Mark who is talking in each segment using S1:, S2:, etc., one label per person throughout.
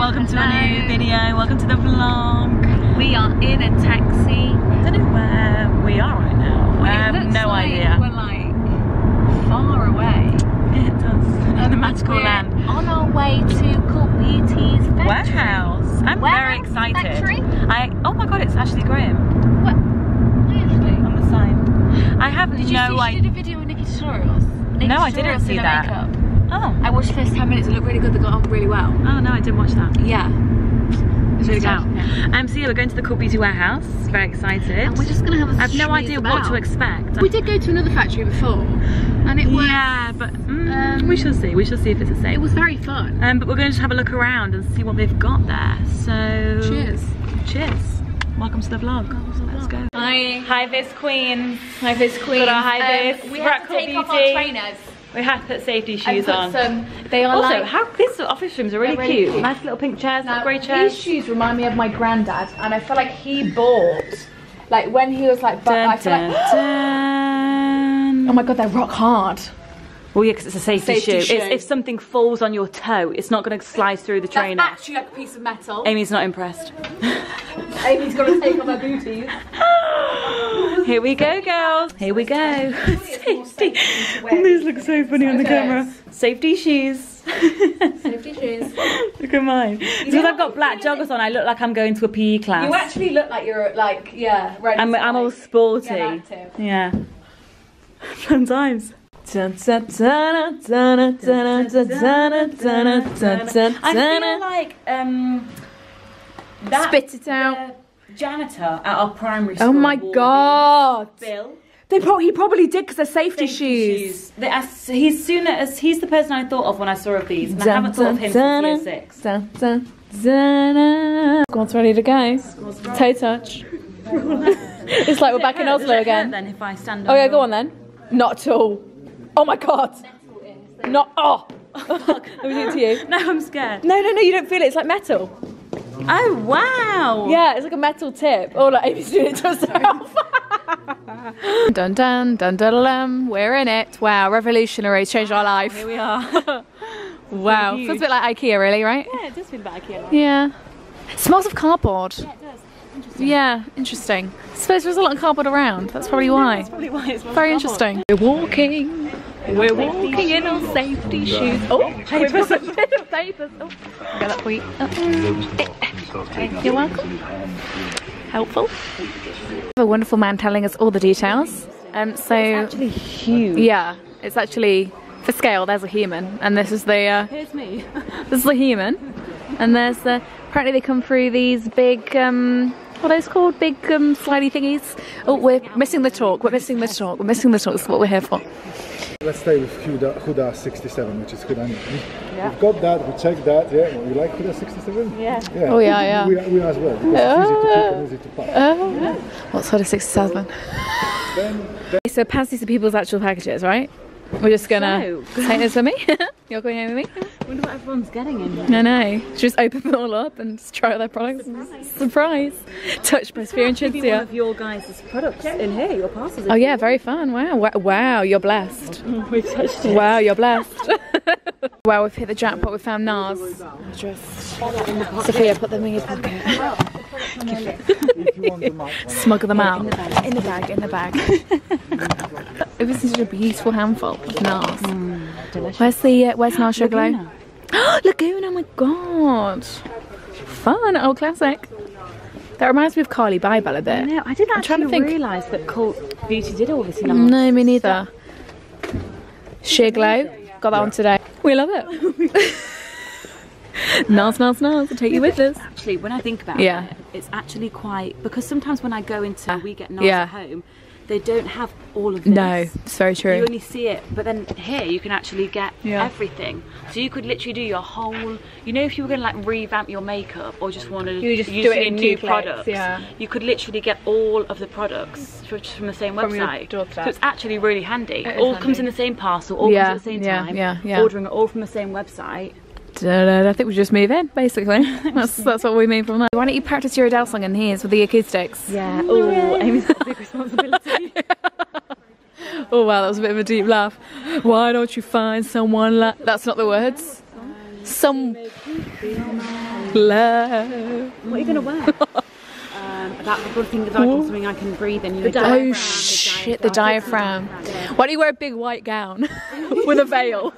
S1: welcome to a new video. Welcome to the vlog.
S2: We are in a taxi.
S1: I don't know where we are right now.
S2: Well,
S1: I
S2: it
S1: um,
S2: looks
S1: no
S2: like
S1: idea.
S2: We're like far away.
S1: It does. In a um, magical
S2: We're
S1: land.
S2: On our way to Cult Beauty's factory.
S1: Warehouse. I'm very excited.
S2: factory?
S1: I oh my god, it's Ashley Graham
S2: What?
S1: On the sign. I have
S2: Did you
S1: no
S2: see she did a video with NikkieTutorials?
S1: No, I didn't see that.
S2: Makeup.
S1: Oh.
S2: I watched the first 10 minutes, it looked really good, they got on really well.
S1: Oh no, I didn't watch that.
S2: Yeah. It's really good. Yeah.
S1: Um, so yeah, we're going to the Cult Beauty Warehouse. Very excited.
S2: And we're just gonna have a
S1: I have no
S2: schmooze
S1: idea what to expect.
S2: We did go to another factory before, and it was
S1: Yeah, but mm,
S2: Um,
S1: we shall see. We shall see if it's the same.
S2: it was very fun.
S1: Um, but we're going to just have a look around and see what they've got there. So
S2: Cheers.
S1: cheers. Welcome to the vlog. Let's go.
S2: Hi.
S1: Hi, Vis Queen.
S2: Hi, Viz Queen.
S1: Got our high vis.
S2: Um, we
S1: We're
S2: have
S1: at
S2: to
S1: Cool
S2: take off
S1: Beauty.
S2: our trainers
S1: We have to put safety shoes
S2: put
S1: on.
S2: some. They are
S1: also,
S2: like.
S1: how this office rooms are really,
S2: really
S1: cute.
S2: cute.
S1: Nice little pink chairs,
S2: Now,
S1: grey chairs.
S2: These shoes remind me of my granddad, and I feel like he bought, like when he was like, but I feel like,
S1: dun.
S2: oh my god, they're rock hard.
S1: Well, yeah, because it's a safety,
S2: Safety
S1: shoe.
S2: shoe.
S1: If something falls on your toe, it's not going to slide through the
S2: That's
S1: trainer.
S2: actually like a piece of metal.
S1: Amy's not impressed.
S2: Amy's gonna take off her booties.
S1: Here we go, girls. Here we go. Safety. These look so funny on the camera. Safety shoes.
S2: Safety shoes.
S1: look at mine. Because I've got black joggers on, I look like I'm going to a PE class.
S2: You actually look like you're like, yeah, ready.
S1: I'm,
S2: to,
S1: I'm all sporty. Yeah. Fun times. I feel like um, that
S2: spit it out.
S1: Janitor at our primary school.
S2: Oh my god,
S1: Bill.
S2: They pro- he probably did because they're safety,
S1: safety
S2: shoes.
S1: shoes. They, as, he's sooner as he's the person I thought of when I saw of these, and I haven't thought of him since year six.
S2: Dun, Squad's ready to go. Toe touch. it's like we're back in Oslo again.
S1: Then if I stand.
S2: Oh yeah, go on then. Not at all. Oh my god. Not oh. Let me do it to you.
S1: No, I'm scared.
S2: No, no, no, you don't feel it. It's like metal.
S1: Oh wow.
S2: Yeah, it's like a metal tip. Oh, like Amy's doing it to herself. dun dun dun dun dun. We're in it. Wow, revolutionary. It's changed our life.
S1: Here we are.
S2: Wow, feels a bit like IKEA, really, right?
S1: yeah, it does feel about IKEA.
S2: Yeah. smells of cardboard.
S1: Yeah, it does. Interesting.
S2: Yeah, interesting. suppose there's a lot of cardboard around. That's probably why.
S1: That's Probably why it's
S2: Very interesting. We're walking. We're walking in on safety shoes. Oh, papers. papers. Oh, get that for you. Oh. You're welcome. Helpful. We have a wonderful man telling us all the details. Um, so
S1: Actually huge.
S2: yeah, it's actually for scale. There's a human, and this is the uh,
S1: Here's me.
S2: this is the human, and there's the. Apparently, they come through these big. Um, what are those called? Big um, slidey thingies. Oh, we're missing the talk. We're missing the talk. We're missing the talk. That's what we're here for.
S3: Let's stay with Huda, Huda 67, which is Huda. We've got that, we checked that, yeah. You like Huda 67?
S1: Yeah.
S3: Yeah.
S2: Oh, yeah, yeah.
S3: We, we as well, because it's easy to pick and easy to pack.
S2: Oh, what sort of sixty-seven?
S3: Then,
S2: So pass these are people's actual packages, right? We're just gonna
S1: So-
S2: take this with me. You're going home with me?
S1: I wonder what everyone's getting in here.
S2: No, no. Just open them all up and just try out their products. Surprise! Touch by Sphere and
S1: Maybe one of your guys' products in here, your parcels.
S2: Oh yeah, very fun. Wow, wow, you're blessed.
S1: We've touched it.
S2: Wow, you're blessed. wow, we've hit the jackpot. We found NARS. Just Sophia, put them in your pocket.
S3: if you want the mic,
S2: Smuggle them out. In the bag. In the bag. It was such a beautiful handful of NARS.
S1: Delicious.
S2: Where's the uh, Where's NARS Sheer Glow?
S1: Laguna.
S2: Lagoon, oh my god. Fun, old classic. That reminds me of Carly Bybel a bit.
S1: No, I didn't
S2: I'm
S1: actually
S2: think.
S1: realise that Cult Beauty did all this.
S2: In No, me neither. Sheer Glow, got that one today. We love it. NARS, NARS, NARS, we'll take you with us.
S1: Actually, when I think about
S2: Yeah.
S1: it, it's actually quite because sometimes when I go into we get NARS
S2: Yeah.
S1: at home, they don't have all of this.
S2: No, it's very true.
S1: You only see it, but then here you can actually get
S2: Yeah.
S1: everything. So you could literally do your whole. You know, if you were going to like revamp your makeup or just wanted
S2: You just
S1: use
S2: do it in
S1: new products,
S2: yeah.
S1: you could literally get all of the products fr- just from the same
S2: From
S1: website. So it's actually really handy.
S2: It
S1: all
S2: handy.
S1: comes in the same parcel. All
S2: Yeah,
S1: comes at the same
S2: yeah,
S1: time.
S2: yeah, yeah.
S1: Ordering it all from the same website.
S2: Da-da, I think we just move in, basically. That's that's what we mean from that. Why don't you practice your Adele song in these with the acoustics?
S1: Yeah. Oh, Amy's got a big responsibility.
S2: Oh wow, that was a bit of a deep laugh. Why don't you find someone like? That's not the words. some love.
S1: What are you gonna wear? um, that good thing is I can something I can breathe in. You know,
S2: Oh shit, the diaphragm. Why don't you wear a big white gown with a veil?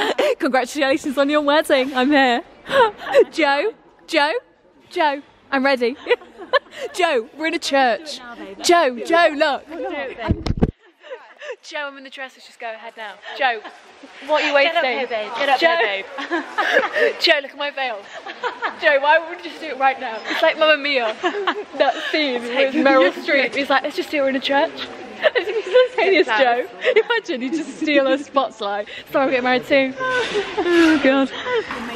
S2: Congratulations on your wedding. I'm here. Joe, Joe, Joe, I'm ready. Joe, we're in a church. Joe, Joe, look. Joe, I'm in the dress. Let's just go ahead now. Joe, what are you waiting?
S1: Get up here, babe. Get up
S2: Joe.
S1: here, babe.
S2: Joe, look at my veil. Joe, why wouldn't we just do it right now? It's like Mamma Mia, that scene with Meryl Streep. He's like, let's just do it in a church. It's instantaneous, Joe. Imagine you just steal a spotlight. Sorry, I'm getting married soon. Oh god.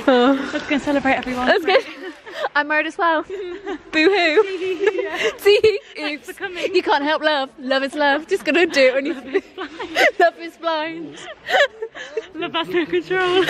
S2: Oh.
S1: Let's go and celebrate everyone.
S2: That's good. I'm married as well. Boo hoo. See, oops. You can't help love. Love is love. Just gonna do it when you. love is blind.
S1: Love has no control.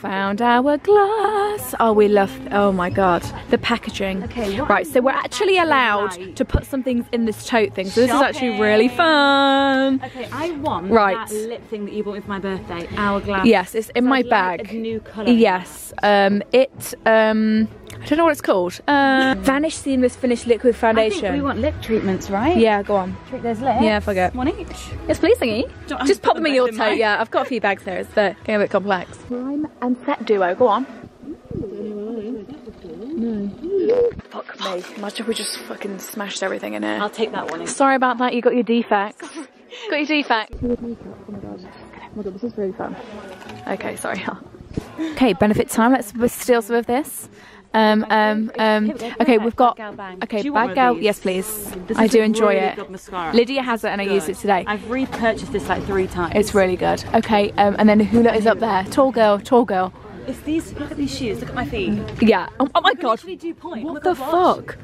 S2: Found our glass. Oh, we love. Oh my god, the packaging.
S1: Okay,
S2: right. So we're actually allowed to put some things in this tote thing. So this is actually really fun.
S1: Okay, I want
S2: Right.
S1: that lip thing that you bought me for my birthday. Hourglass.
S2: Yes, it's in
S1: So
S2: my
S1: I'd like
S2: bag.
S1: A new colour.
S2: Yes. Um, it. Um, I don't know what it's called. Uh, Vanish Seamless Finish Liquid
S1: I
S2: Foundation.
S1: think we want lip treatments, right?
S2: yeah, go on.
S1: Treat those lips.
S2: Yeah, forget.
S1: One each.
S2: Yes, please, thingy.
S1: Don't-
S2: Just
S1: got
S2: pop
S1: them
S2: them in your
S1: both
S2: tote.
S1: mine.
S2: Yeah, I've got a few bags here. It's uh, getting a bit complex. Prime and set duo. Go on. No. Fuck me. Imagine if we just fucking smashed everything in here.
S1: I'll take that one.
S2: Sorry about that. You got your defects. got your defects. Oh my god, this is really fun. Okay, sorry. okay, benefit time. Let's let's steal some of this. Um, um, um, okay, we've got.
S1: BadGal Bang.
S2: Okay,
S1: Do you want
S2: bag
S1: one of
S2: gal.
S1: these?
S2: Yes, please. I do enjoy it. Lydia has it and I used it today.
S1: I've repurchased this like three times.
S2: It's really good. Okay, um, and then Hoola is up there. Tall girl, tall girl.
S1: It's these. Look at these shoes. Look at my feet.
S2: Yeah. Oh, oh my god.
S1: literally do point.
S2: What the fuck?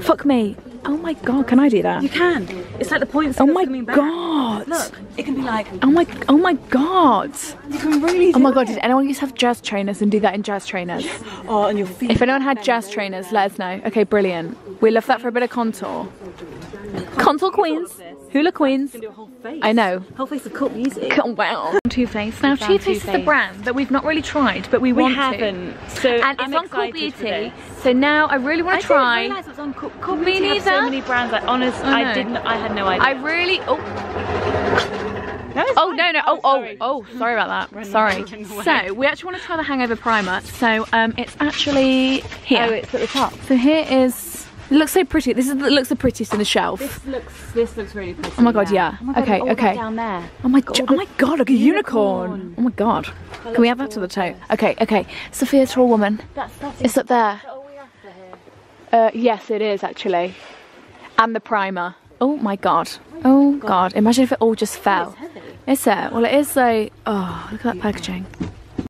S2: Fuck me. Oh my god. Can I do that?
S1: You can. It's like the points.
S2: Oh my
S1: coming back.
S2: god.
S1: Look, it can be like.
S2: Oh my. Oh my god.
S1: You can really.
S2: Oh my god.
S1: it.
S2: Did anyone used to have jazz trainers and do that in jazz trainers?
S1: Oh, and your feet.
S2: If anyone had jazz trainers, let us know. Okay, brilliant. We love that for a bit of contour. Contour queens. Hoola queens.
S1: do a whole face.
S2: I know.
S1: Whole face of Cult Beauty.
S2: Oh, wow. Too Faced. Now,
S1: found
S2: Too Faced is
S1: Too
S2: the brand that we've not really tried, but we,
S1: We
S2: want to.
S1: haven't. So
S2: And
S1: I'm
S2: it's on
S1: Cult
S2: Beauty. So now I really want to try.
S1: I
S2: to
S1: didn't
S2: try.
S1: realise it was on Cool, cool
S2: Me
S1: Beauty. has so many brands. Like honest,
S2: I know.
S1: I, didn't. I had no idea.
S2: I really. Oh,
S1: No,
S2: oh
S1: fine.
S2: no no. Oh oh
S1: sorry.
S2: oh. Sorry about that. Sorry.
S1: run away.
S2: So we actually want to try the Hangover Primer. So um, it's actually here.
S1: Oh, it's at the top.
S2: So here is. It looks so pretty. This is looks the prettiest in the shelf.
S1: This looks. This looks really pretty.
S2: Oh my God, yeah.
S1: Oh my God,
S2: Okay, okay.
S1: Down there.
S2: Oh my god! Oh my god! Like a unicorn.
S1: unicorn.
S2: Oh my god! Can we add that to the tote? Okay, okay. Sophia Tall Woman.
S1: That's that's.
S2: It's up there.
S1: all we after here.
S2: Uh, yes, it is actually. And the primer. Oh my god. Oh god. Imagine if it all just fell.
S1: heavy.
S2: Is it? Well, it is so. Oh, look at that packaging.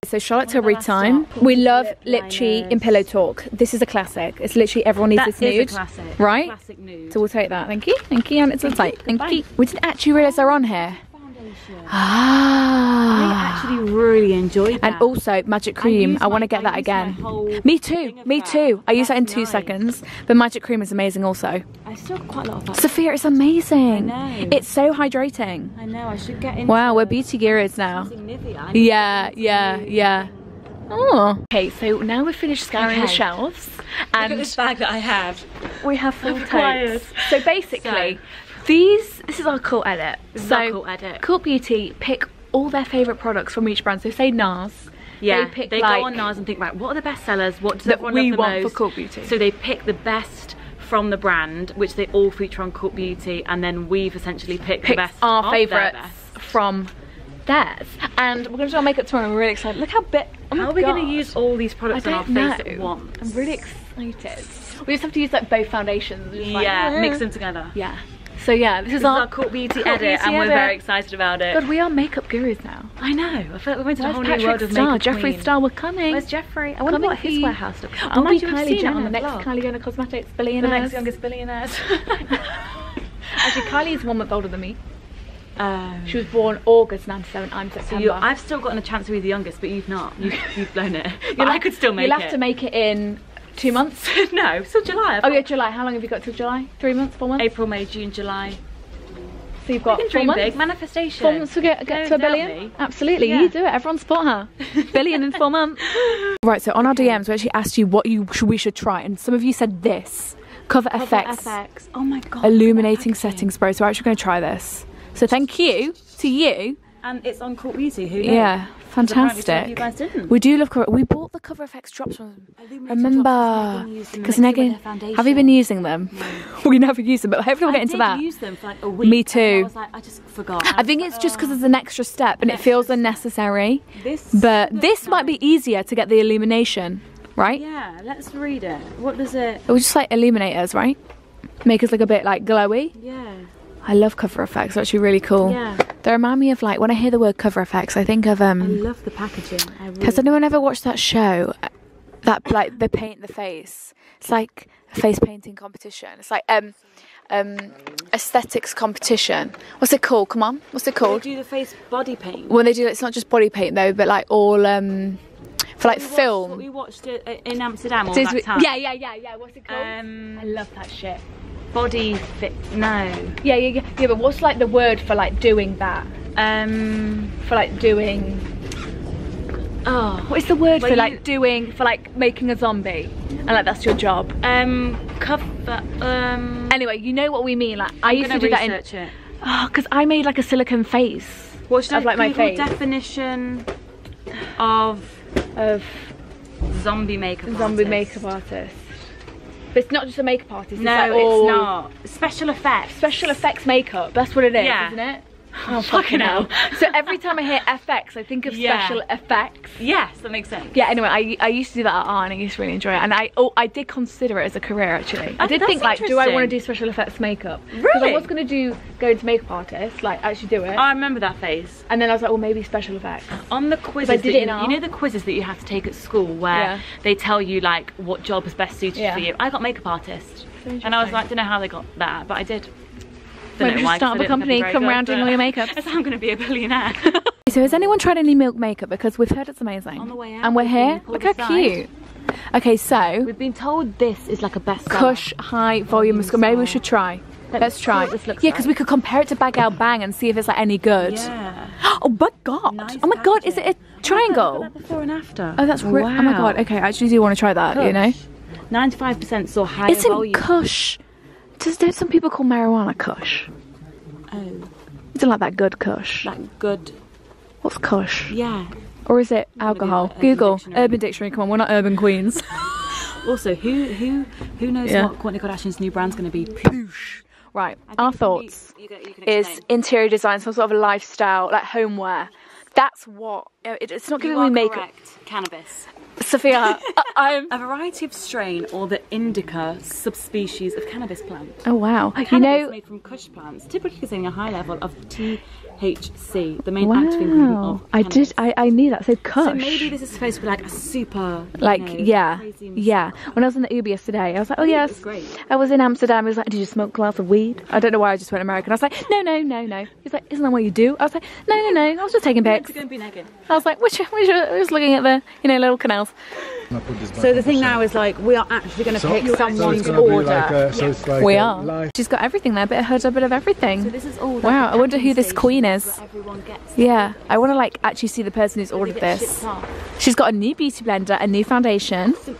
S2: So Charlotte Tilbury
S1: last
S2: time. We love
S1: Lip
S2: Lipchi in Pillow Talk. This is a classic. It's literally everyone needs
S1: That
S2: this
S1: is a
S2: nude.
S1: classic.
S2: right?
S1: Classic nude.
S2: So we'll take that. Thank you. Thank you. And it's on site. Thank you. We didn't actually realise they're on here.
S1: Foundation.
S2: Ah.
S1: I actually really enjoyed that.
S2: And also Magic Cream.
S1: used
S2: I, want to get
S1: I
S2: that again. Me too. Me
S1: that.
S2: too. I use that in two
S1: nice.
S2: seconds. But Magic Cream is amazing also.
S1: I still quite a lot of that.
S2: Sophia, it's amazing.
S1: I.
S2: It's so hydrating.
S1: I know. I should get into.
S2: Wow, we're beauty gurus now.
S1: using Nivea. I need
S2: Yeah, yeah, yeah. Oh. Okay, so now we've finished scouring the
S1: Okay.
S2: shelves
S1: Look at
S2: and
S1: this bag that I have.
S2: we have full totes. So basically, these this is our cult edit.
S1: is
S2: so
S1: our cult edit.
S2: Cult Beauty pick all their favourite products from each brand. So say NARS.
S1: Yeah,
S2: they pick
S1: they
S2: like,
S1: go on NARS and think, right, what are the best sellers? What does
S2: that
S1: everyone
S2: we
S1: love the
S2: want for
S1: most?
S2: Cult Beauty.
S1: So they pick the best from the brand, which they all feature on Cult Beauty, and then we've essentially picked the best
S2: our favourites from theirs. And we're going to do our makeup tomorrow. We're really excited. Look how big. Oh
S1: how are we going to use all these products on our
S2: don't
S1: face
S2: know.
S1: at once?
S2: I'm really excited. We just have to use like both foundations. Just like,
S1: yeah, mix them together.
S2: Yeah. So yeah, this,
S1: This
S2: is our,
S1: our Cult Beauty edit,
S2: Beauty
S1: and we're
S2: edit.
S1: very excited about it.
S2: God, we are makeup gurus now.
S1: I know. I feel like we went to a
S2: Where's
S1: whole new world of
S2: Star?
S1: makeup
S2: Jeffree
S1: queen.
S2: Star, we're coming.
S1: Where's Jeffree? I wonder
S2: Coming
S1: what his warehouse looks like. I
S2: be
S1: we've
S2: Kylie
S1: seen
S2: Jenner,
S1: on
S2: the next. Kylie Jenner cosmetics
S1: The next youngest billionaires.
S2: Actually, Kylie's one month older than me.
S1: um,
S2: She was born August 97. I'm
S1: so
S2: September.
S1: you, I've still gotten a chance to be the youngest, but you've not. You, you've blown it. I could still make it.
S2: You'll have to make it in two months.
S1: no, still July. I've
S2: Oh
S1: got
S2: yeah, July. How long have you got till July? Three months? Four months?
S1: April, May, June, July.
S2: So you've got
S1: can
S2: four
S1: dream
S2: months.
S1: big. Manifestation.
S2: Four months to get, get
S1: Go
S2: to a billion?
S1: me.
S2: Absolutely,
S1: Yeah.
S2: you do it. Everyone support her. billion in four months. Right, so on our DMs, we actually asked you what you should, we should try, and some of you said this cover, FX,
S1: FX. Oh my god.
S2: illuminating
S1: look at that packaging.
S2: settings spray. So we're actually going to try this. So thank you to you.
S1: And it's on Cult Beauty. Who?
S2: Yeah,
S1: 'Cause apparently some of
S2: fantastic.
S1: You guys didn't.
S2: We do love cover. We bought the cover FX drops from them. Remember, because Megan, have you been using them? we never use them, but hopefully we'll get
S1: I
S2: into
S1: did
S2: that.
S1: use them for like a week.
S2: Me too.
S1: I was like, I just forgot.
S2: I think it's just because it's an extra step and it feels unnecessary.
S1: this.
S2: But this might be easier to get the illumination, right?
S1: Yeah, let's read it. What does it?
S2: It was just like illuminate us, right? Make us look a bit like glowy.
S1: Yeah.
S2: I love Cover FX. They're actually really cool.
S1: Yeah.
S2: They remind me of like when I hear the word Cover FX, I think of um.
S1: I love the packaging. Really
S2: Has anyone ever watched that show? That like they paint the face. It's like a face painting competition. It's like um um aesthetics competition. What's it called? Come on, what's it
S1: They
S2: called?
S1: do the face body paint.
S2: When they do it's not just body paint though, but like all um for like
S1: We watched-
S2: film.
S1: We watched it uh, in Amsterdam all
S2: Did
S1: that
S2: we-
S1: time.
S2: yeah, yeah, yeah, yeah. What's it called?
S1: Um,
S2: I love that shit.
S1: Body fit. No.
S2: Yeah, yeah, yeah. Yeah, but what's like the word for like doing that?
S1: Um.
S2: For like doing.
S1: Oh.
S2: What is the word
S1: Well,
S2: for
S1: you-
S2: like doing for like making a zombie? And like that's your job.
S1: Um. Cover. Um.
S2: Anyway, you know what we mean. Like I
S1: I'm
S2: used to do that in.
S1: it.
S2: Oh, because I made like a silicone face
S1: What's
S2: of like my face
S1: definition of
S2: of
S1: zombie makeup?
S2: zombie
S1: artist?
S2: makeup artist. But it's not just a makeup artist.
S1: No,
S2: it's, like
S1: it's
S2: oh.
S1: not. Special effects.
S2: Special effects makeup. That's what it is,
S1: Yeah.
S2: isn't it? Oh fucking hell! so every time I hear FX, I think of
S1: Yeah.
S2: special effects.
S1: Yes, that makes sense.
S2: Yeah. Anyway, I, I used to do that at art, and I used to really enjoy it. And I oh I did consider it as a career actually. I
S1: Oh,
S2: did think like, do I want to do special effects makeup? Because I was going to do go into makeup artist, like actually do it.
S1: Oh, I remember that phase.
S2: and then I was like, well, maybe special effects.
S1: On the quizzes,
S2: I did it in
S1: you,
S2: art.
S1: you know the quizzes that you have to take at school where
S2: Yeah.
S1: they tell you like what job is best suited
S2: Yeah.
S1: for you. I got makeup artist, and I was like, don't know how they got that, but I did.
S2: Why
S1: Don't
S2: don't
S1: know
S2: you start up a company, come
S1: good,
S2: around doing all your makeup?
S1: I said I'm going to be a billionaire.
S2: So has anyone tried any milk makeup? Because we've heard it's amazing.
S1: On the way out,
S2: and we're here. Look how
S1: pulled
S2: cute. Okay, so
S1: We've been told this is like a best
S2: Kush High Volume Mascara. Maybe we should try. Let's
S1: see
S2: try.
S1: this looks
S2: Yeah, because
S1: like.
S2: we could compare it to BadGal Bang and see if it's like any good.
S1: Yeah.
S2: Oh my god!
S1: Nice
S2: oh my god! Is it a triangle?
S1: Look at that before and after.
S2: Oh, that's re- oh my god. Okay, I actually do want to try that. You know,
S1: Ninety-five percent saw higher
S2: isn't
S1: volume.
S2: Kush? Does there some people call marijuana Kush?
S1: oh,
S2: Isn't like that good Kush?
S1: that good.
S2: What's Kush?
S1: Yeah.
S2: Or is it alcohol?
S1: Urban
S2: Google
S1: Dictionary.
S2: Urban Dictionary. Come on, we're not urban queens.
S1: Also, who who who knows
S2: Yeah.
S1: what Kourtney Kardashian's new brand's going to be? Poosh. Right.
S2: Our thoughts.
S1: You, you can
S2: is interior design, some sort of lifestyle, like homeware. That's what uh, it, it's not
S1: You
S2: giving me makeup.
S1: correct. Cannabis.
S2: Sophia, I-.
S1: A variety of strain or the indica subspecies of cannabis plant.
S2: Oh wow! You
S1: Cannabis
S2: know,
S1: made from kush plants, typically containing a high level of THC, the main active ingredient
S2: wow!
S1: of
S2: I
S1: cannabis.
S2: did. I, I knew that. So Kush.
S1: So maybe this is supposed to be like a super,
S2: like
S1: know,
S2: yeah,
S1: crazy
S2: yeah. When I was in the Uber yesterday, I was like, oh yes.
S1: was great.
S2: I was in Amsterdam. He was like, did you smoke a glass of weed? I don't know why I just went American. I was like, no, no, no, no. He's like, isn't that what you do? I was like, no, no, no. I was just taking
S1: Meant
S2: pics.
S1: to go and be naked.
S2: I was like, which, which, I was looking at the, you know, little canals.
S3: I'll put this back
S1: So the thing now is like we are actually going to
S3: So-
S1: pick
S3: so it's
S1: someone's
S3: gonna
S1: order.
S3: like a, so it's like
S2: we are.
S3: live
S2: She's got everything there, bit of Huda, a bit of everything.
S1: So this is all.
S2: Wow, I wonder who this
S1: station
S2: queen is.
S1: where Everyone gets.
S2: Yeah, I want to like actually see the person who's ordered this. She's got a new beauty blender, a new foundation.
S1: So,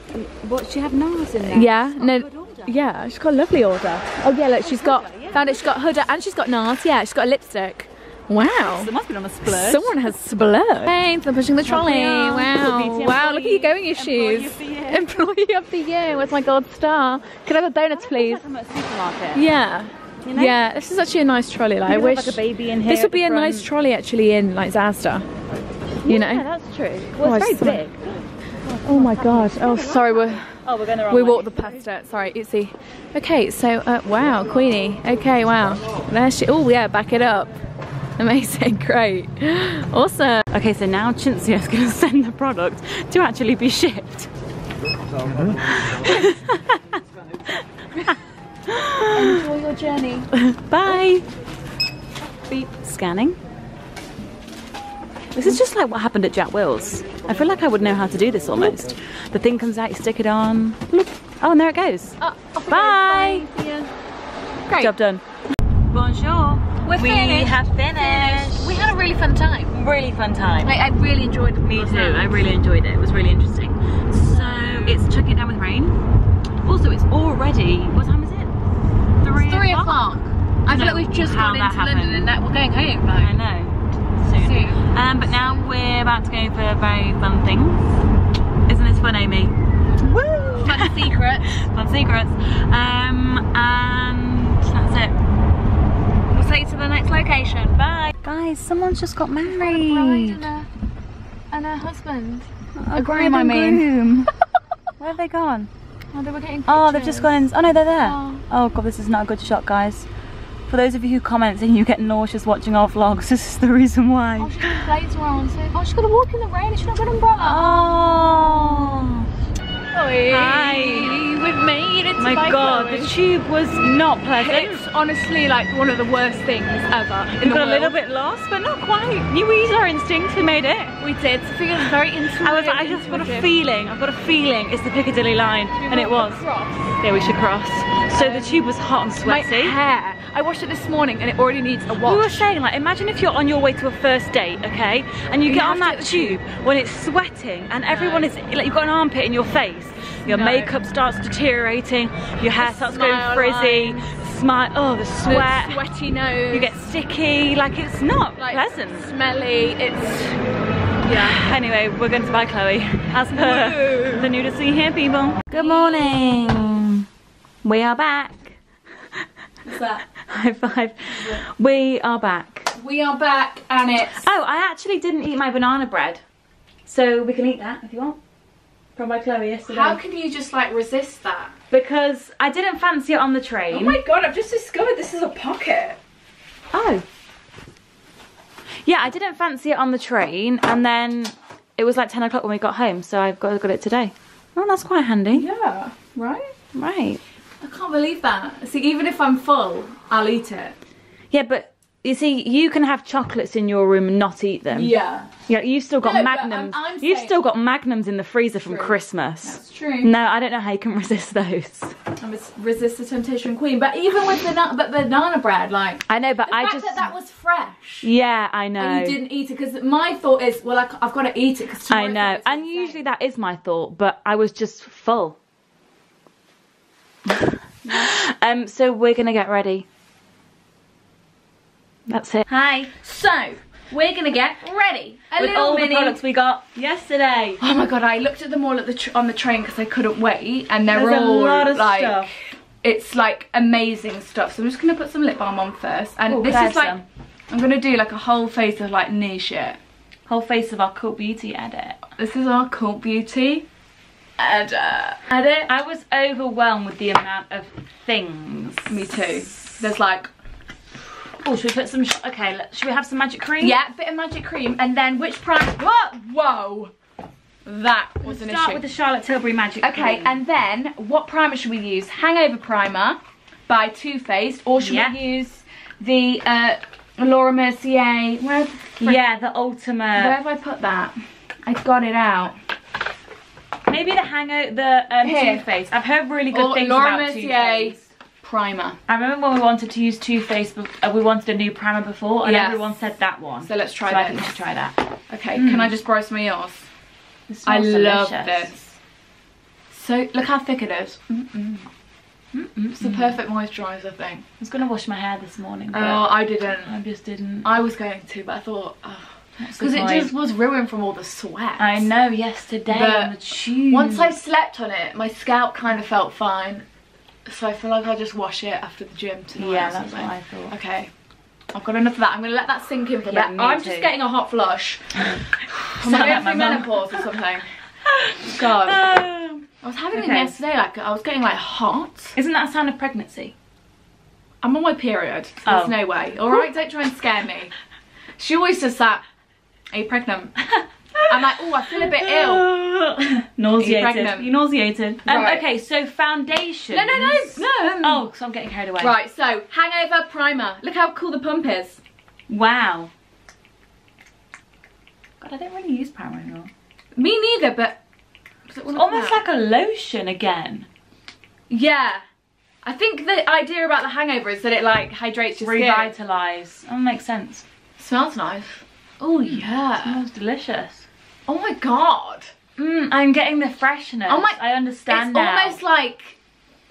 S1: What? She have NARS in there.
S2: Yeah,
S1: It's got a
S2: no, yeah, she's got a lovely order. Oh yeah, look, she's got found it. She's got Huda and she's got NARS. Yeah, she's got a lipstick. Wow.
S1: There must be on a splurge.
S2: Someone has splurged. Thanks for pushing the trolley. Wow. Wow, look at you going in your
S1: employee
S2: shoes.
S1: of the year.
S2: Employee of the year. Where's my gold star? Could I have a donuts, please?
S1: I'm at a supermarket.
S2: Yeah.
S1: You know?
S2: Yeah, this is actually a nice trolley. Like, I wish
S1: like a baby in here.
S2: this would be
S1: the
S2: a nice trolley actually in like Asda. You know?
S1: Yeah, that's true.
S2: Oh,
S1: Well, it's
S2: it's
S1: very big.
S2: Oh my god. Oh, sorry, we're
S1: Oh, we're going the wrong
S2: we
S1: way.
S2: walked the past it. Sorry, Itsy. Okay, so uh, wow, Queenie. Okay, wow. There she. Oh yeah, back it up. Amazing, great, awesome.
S1: Okay, so now Cinzia is going to send the product to actually be shipped.
S2: Enjoy your journey.
S1: Bye. Beep. Scanning. This is just like what happened at Jack Wills. I feel like I would know how to do this almost. The thing comes out, you stick it on. Bloop. Oh, and there it goes.
S2: Oh, off we.
S1: Bye.
S2: See ya. Great.
S1: Job done. Bonjour.
S2: We're
S1: we
S2: finished.
S1: have finished.
S2: We had a really fun time.
S1: really fun time.
S2: Like, I really enjoyed it.
S1: Me too. I really enjoyed it. It was really interesting. So it's chucking it down with rain. Also, it's already. What time is it? Three,
S2: Three o'clock. I feel like we've just gone into London and that we're going home.
S1: I know. Soon.
S2: Soon.
S1: Um, but now we're about to go for very fun things. Isn't this fun, Amy? Woo!
S2: fun secrets.
S1: fun secrets. Um, and that's it.
S2: We'll take you to the next location.
S1: Bye. Guys, someone's just got married.
S2: and her, and her husband.
S1: A
S2: groom, I mean.
S1: Where have they gone?
S2: Oh, they were getting
S1: Oh, they've just gone in. Oh no, they're there.
S2: Oh.
S1: Oh god, this is not a good shot, guys. For those of you who comment saying you get nauseous watching our vlogs, this is the reason why.
S2: Oh, she's got on. So, oh, she's got to walk in the rain. She's not got an umbrella.
S1: Oh. Hi.
S2: We've made it to
S1: My god, the tube was not pleasant.
S2: It's honestly like one of the worst things ever. In
S1: We got a little bit lost, but not quite. You used our instinct, we made it.
S2: We did. Sophia was very intuitive.
S1: I was like, I just got a feeling, I've got a feeling it's the Piccadilly line. And it was.
S2: Cross.
S1: Yeah, we should cross. So the um, tube was hot and sweaty.
S2: My hair. I washed it this morning and it already needs a wash.
S1: We were saying, like, imagine if you're on your way to a first date, okay, and you,
S2: You
S1: get on that
S2: the
S1: tube when it's sweating and everyone is like, you've got an armpit in your face, your
S2: No.
S1: makeup starts deteriorating, your hair starts going frizzy, smile, oh, the
S2: The
S1: sweat,
S2: sweaty nose.
S1: you get sticky, like, it's not
S2: like,
S1: pleasant.
S2: Smelly. It's yeah.
S1: Anyway, we're going to buy Chloe, as per
S2: Woo.
S1: the nudity here, people. Good morning. We are back.
S2: What's that?
S1: High five. We are back.
S2: We are back and it's
S1: Oh, I actually didn't eat my banana bread. So we can eat that if you want. From my Chloe yesterday.
S2: How can you just like resist that?
S1: because I didn't fancy it on the train.
S2: Oh my god, I've just discovered this is a pocket.
S1: Oh. Yeah, I didn't fancy it on the train and then it was like 10 o'clock when we got home, so I've got, got it today. Oh, that's quite handy.
S2: Yeah, right?
S1: Right.
S2: I can't believe that. See, even if I'm full, I'll eat it.
S1: Yeah, but you see, you can have chocolates in your room and not eat them.
S2: Yeah.
S1: Yeah, you've still got
S2: No, but I'm-
S1: magnums.
S2: I'm
S1: you've still got magnums in the freezer from
S2: True.
S1: Christmas.
S2: That's true.
S1: No, I don't know how you can resist those.
S2: I resist the temptation queen. But even with banana, but banana bread, like
S1: I know, but
S2: the
S1: I just
S2: that that was fresh.
S1: yeah, I know.
S2: And you didn't eat it because my thought is, well, I, have got to eat it because
S1: I know, and usually that is my thought, but I was just full. um, so we're gonna get ready. That's it.
S2: Hi. So we're gonna get ready. A
S1: With
S2: little
S1: all
S2: mini.
S1: the products we got yesterday.
S2: Oh my god! I looked at them all at the tr- on the train because I couldn't wait, and they're
S1: There's a
S2: all
S1: lot of
S2: like
S1: stuff.
S2: it's like amazing stuff. So I'm just gonna put some lip balm on first, and
S1: Ooh,
S2: this is like
S1: some?
S2: I'm gonna do like a whole face of like new shit.
S1: Whole face of our Cult Beauty edit.
S2: This is our cult beauty. Uh, edit.
S1: I was overwhelmed with the amount of things.
S2: Me too. There's like
S1: Oh, should we put some? Sh- okay, let- should we have some magic cream?
S2: yeah, bit of magic cream, and then which primer? Whoa, whoa, that was an
S1: Start
S2: issue.
S1: with the Charlotte Tilbury magic
S2: Okay,
S1: cream.
S2: and then what primer should we use? Hangover primer by Too Faced, or should
S1: Yeah.
S2: we use the uh, Laura Mercier? Where,
S1: yeah, the ultimate.
S2: where have I put that? I got it out.
S1: Maybe the hangover, the um, Too Faced. I've heard really good
S2: Or
S1: things
S2: Laura
S1: about Too
S2: Mercier
S1: Faced.
S2: Primer.
S1: I remember when we wanted to use Too Faced, uh, we wanted a new primer before, and
S2: Yes.
S1: everyone said that one.
S2: So let's try
S1: so I
S2: this.
S1: think we should try that.
S2: Okay, can I just borrow some of yours? I love
S1: delicious.
S2: this. So look how thick it is. It's the perfect moisturiser thing.
S1: I was gonna wash my hair this morning,
S2: Oh, I didn't.
S1: I just didn't.
S2: I was going to, but I thought because it just was ruined from all the sweat.
S1: I know. Yesterday
S2: But
S1: on the tube.
S2: Once I slept on it, my scalp kind of felt fine. So I feel like I'll just wash it after the gym tonight.
S1: yeah, that's what. I thought.
S2: Okay. I've got enough of that. I'm gonna let that sink in for a
S1: Yeah,
S2: bit. I'm
S1: too.
S2: just getting a hot flush. I
S1: like
S2: going through menopause or something? God.
S1: Um,
S2: I was having it yesterday, like I was getting like hot.
S1: isn't that a sign of pregnancy?
S2: I'm on my period. So
S1: Oh.
S2: There's no way. Alright, don't try and scare me. She always says that. Are you pregnant? I'm like, oh, I feel a bit ill.
S1: nauseated.
S2: pregnant?
S1: You nauseated. Um,
S2: Right.
S1: Okay, so foundation.
S2: No, no, no, no.
S1: Oh, so I'm getting carried away.
S2: Right, so hangover primer. Look how cool the pump is.
S1: Wow. God, I don't really use primer anymore.
S2: Me neither, but it come
S1: Almost
S2: out?
S1: like a lotion again.
S2: yeah. I think the idea about the hangover is that it like hydrates your skin.
S1: Revitalise. That makes sense.
S2: Smells nice. Oh yeah.
S1: Smells delicious.
S2: Oh my god.
S1: Mm, I'm getting the freshness.
S2: Oh my-
S1: I understand
S2: it's
S1: now.
S2: almost like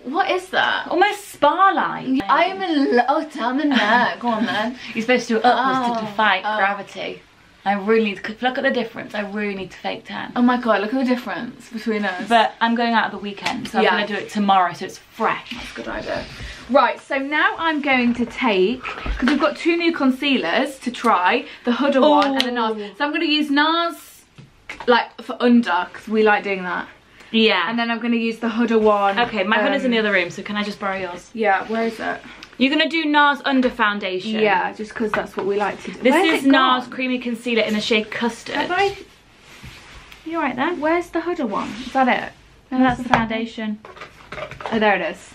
S2: what is that?
S1: almost spa-like.
S2: I am in love. Oh, tell me now. Go on then.
S1: You're supposed to do upwards
S2: Oh,
S1: to defy
S2: oh.
S1: gravity. I really need to look at the difference. I really need to fake tan.
S2: Oh my god, look at the difference between us.
S1: But I'm going out at the weekend, so
S2: Yeah.
S1: I'm gonna do it tomorrow, so it's fresh.
S2: That's a good idea. Right, so now I'm going to take, because we've got two new concealers to try, the Huda one and the NARS. So I'm going to use NARS, like, for under, because we like doing that.
S1: Yeah.
S2: And then I'm going to use the Huda one.
S1: okay, my hood is in the
S2: um,
S1: other room, so can I just borrow yours?
S2: Yeah, where is it?
S1: You're gonna do NARS under foundation.
S2: Yeah, just because that's what we like to do.
S1: This
S2: Where's
S1: is NARS
S2: gone?
S1: creamy concealer in the shade custard.
S2: Have I,
S1: You right there?
S2: where's the Huda one? Is that it?
S1: And that's the foundation.
S2: Oh, there it is.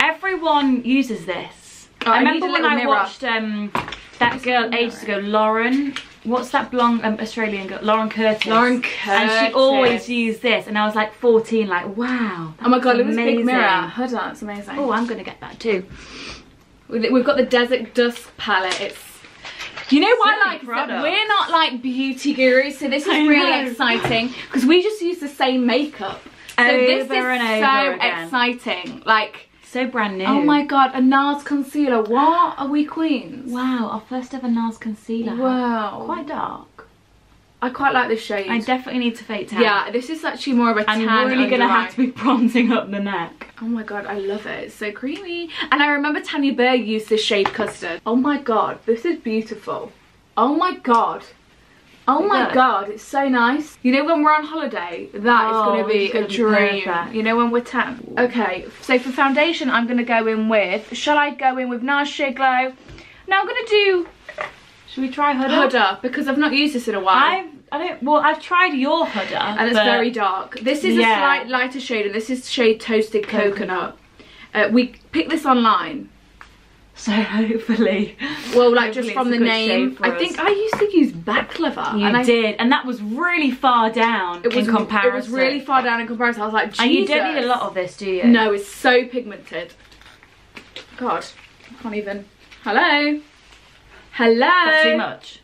S1: Everyone uses this.
S2: Oh,
S1: I
S2: I
S1: remember when I
S2: mirror.
S1: watched um, that girl ages ago, Lauren. What's that blonde um, Australian girl? Lauren Curtis.
S2: Lauren Curtis.
S1: And she always used this, and I was like 14, like, wow.
S2: Oh my god, look at this big
S1: amazing.
S2: mirror. Amazing.
S1: Oh, I'm gonna get that too.
S2: We've got the Desert Dusk palette. It's you know what I like is that we're not like beauty gurus, so this is
S1: I
S2: really
S1: know.
S2: exciting because we just use the same makeup. So this is
S1: Over and over
S2: so
S1: again.
S2: exciting. Like,
S1: So brand new.
S2: oh my god, a NARS concealer. What are we queens?
S1: Wow, our first ever NARS concealer.
S2: Wow.
S1: Quite dark.
S2: I quite like this shade.
S1: I definitely need to fake tan.
S2: yeah, this is actually more of a
S1: I'm
S2: tan
S1: really gonna have to be bronzing up the neck.
S2: Oh my god, I love it. It's so creamy. And I remember Tanya Burr used this shade custard. Oh my god, this is beautiful. Oh my god. Oh my
S1: that.
S2: god, it's so nice. You know when we're on holiday, that is
S1: Oh,
S2: going to be
S1: gonna
S2: a
S1: be
S2: dream.
S1: perfect.
S2: you know when we're tan. Okay, so for foundation, I'm going to go in with, shall I go in with NARS Sheer Glow? No, I'm going to do
S1: Should we try Huda?
S2: Huda because I've not used this in a while.
S1: I've, I don't, well, I've tried your Huda.
S2: and it's very dark. This is
S1: Yeah.
S2: a slight lighter shade, and this is shade Toasted Coconut. Uh, we picked this online.
S1: So hopefully.
S2: Well, like
S1: Hopefully
S2: just from the name. I
S1: us.
S2: think I used to use baklava.
S1: You
S2: and I,
S1: did, and that was really far down
S2: It was
S1: in comparison.
S2: It was really far down in comparison. I was like, Jesus.
S1: And you don't need a lot of this, do you?
S2: No, it's so pigmented. God, I can't even. Hello. Hello.
S1: That's too much.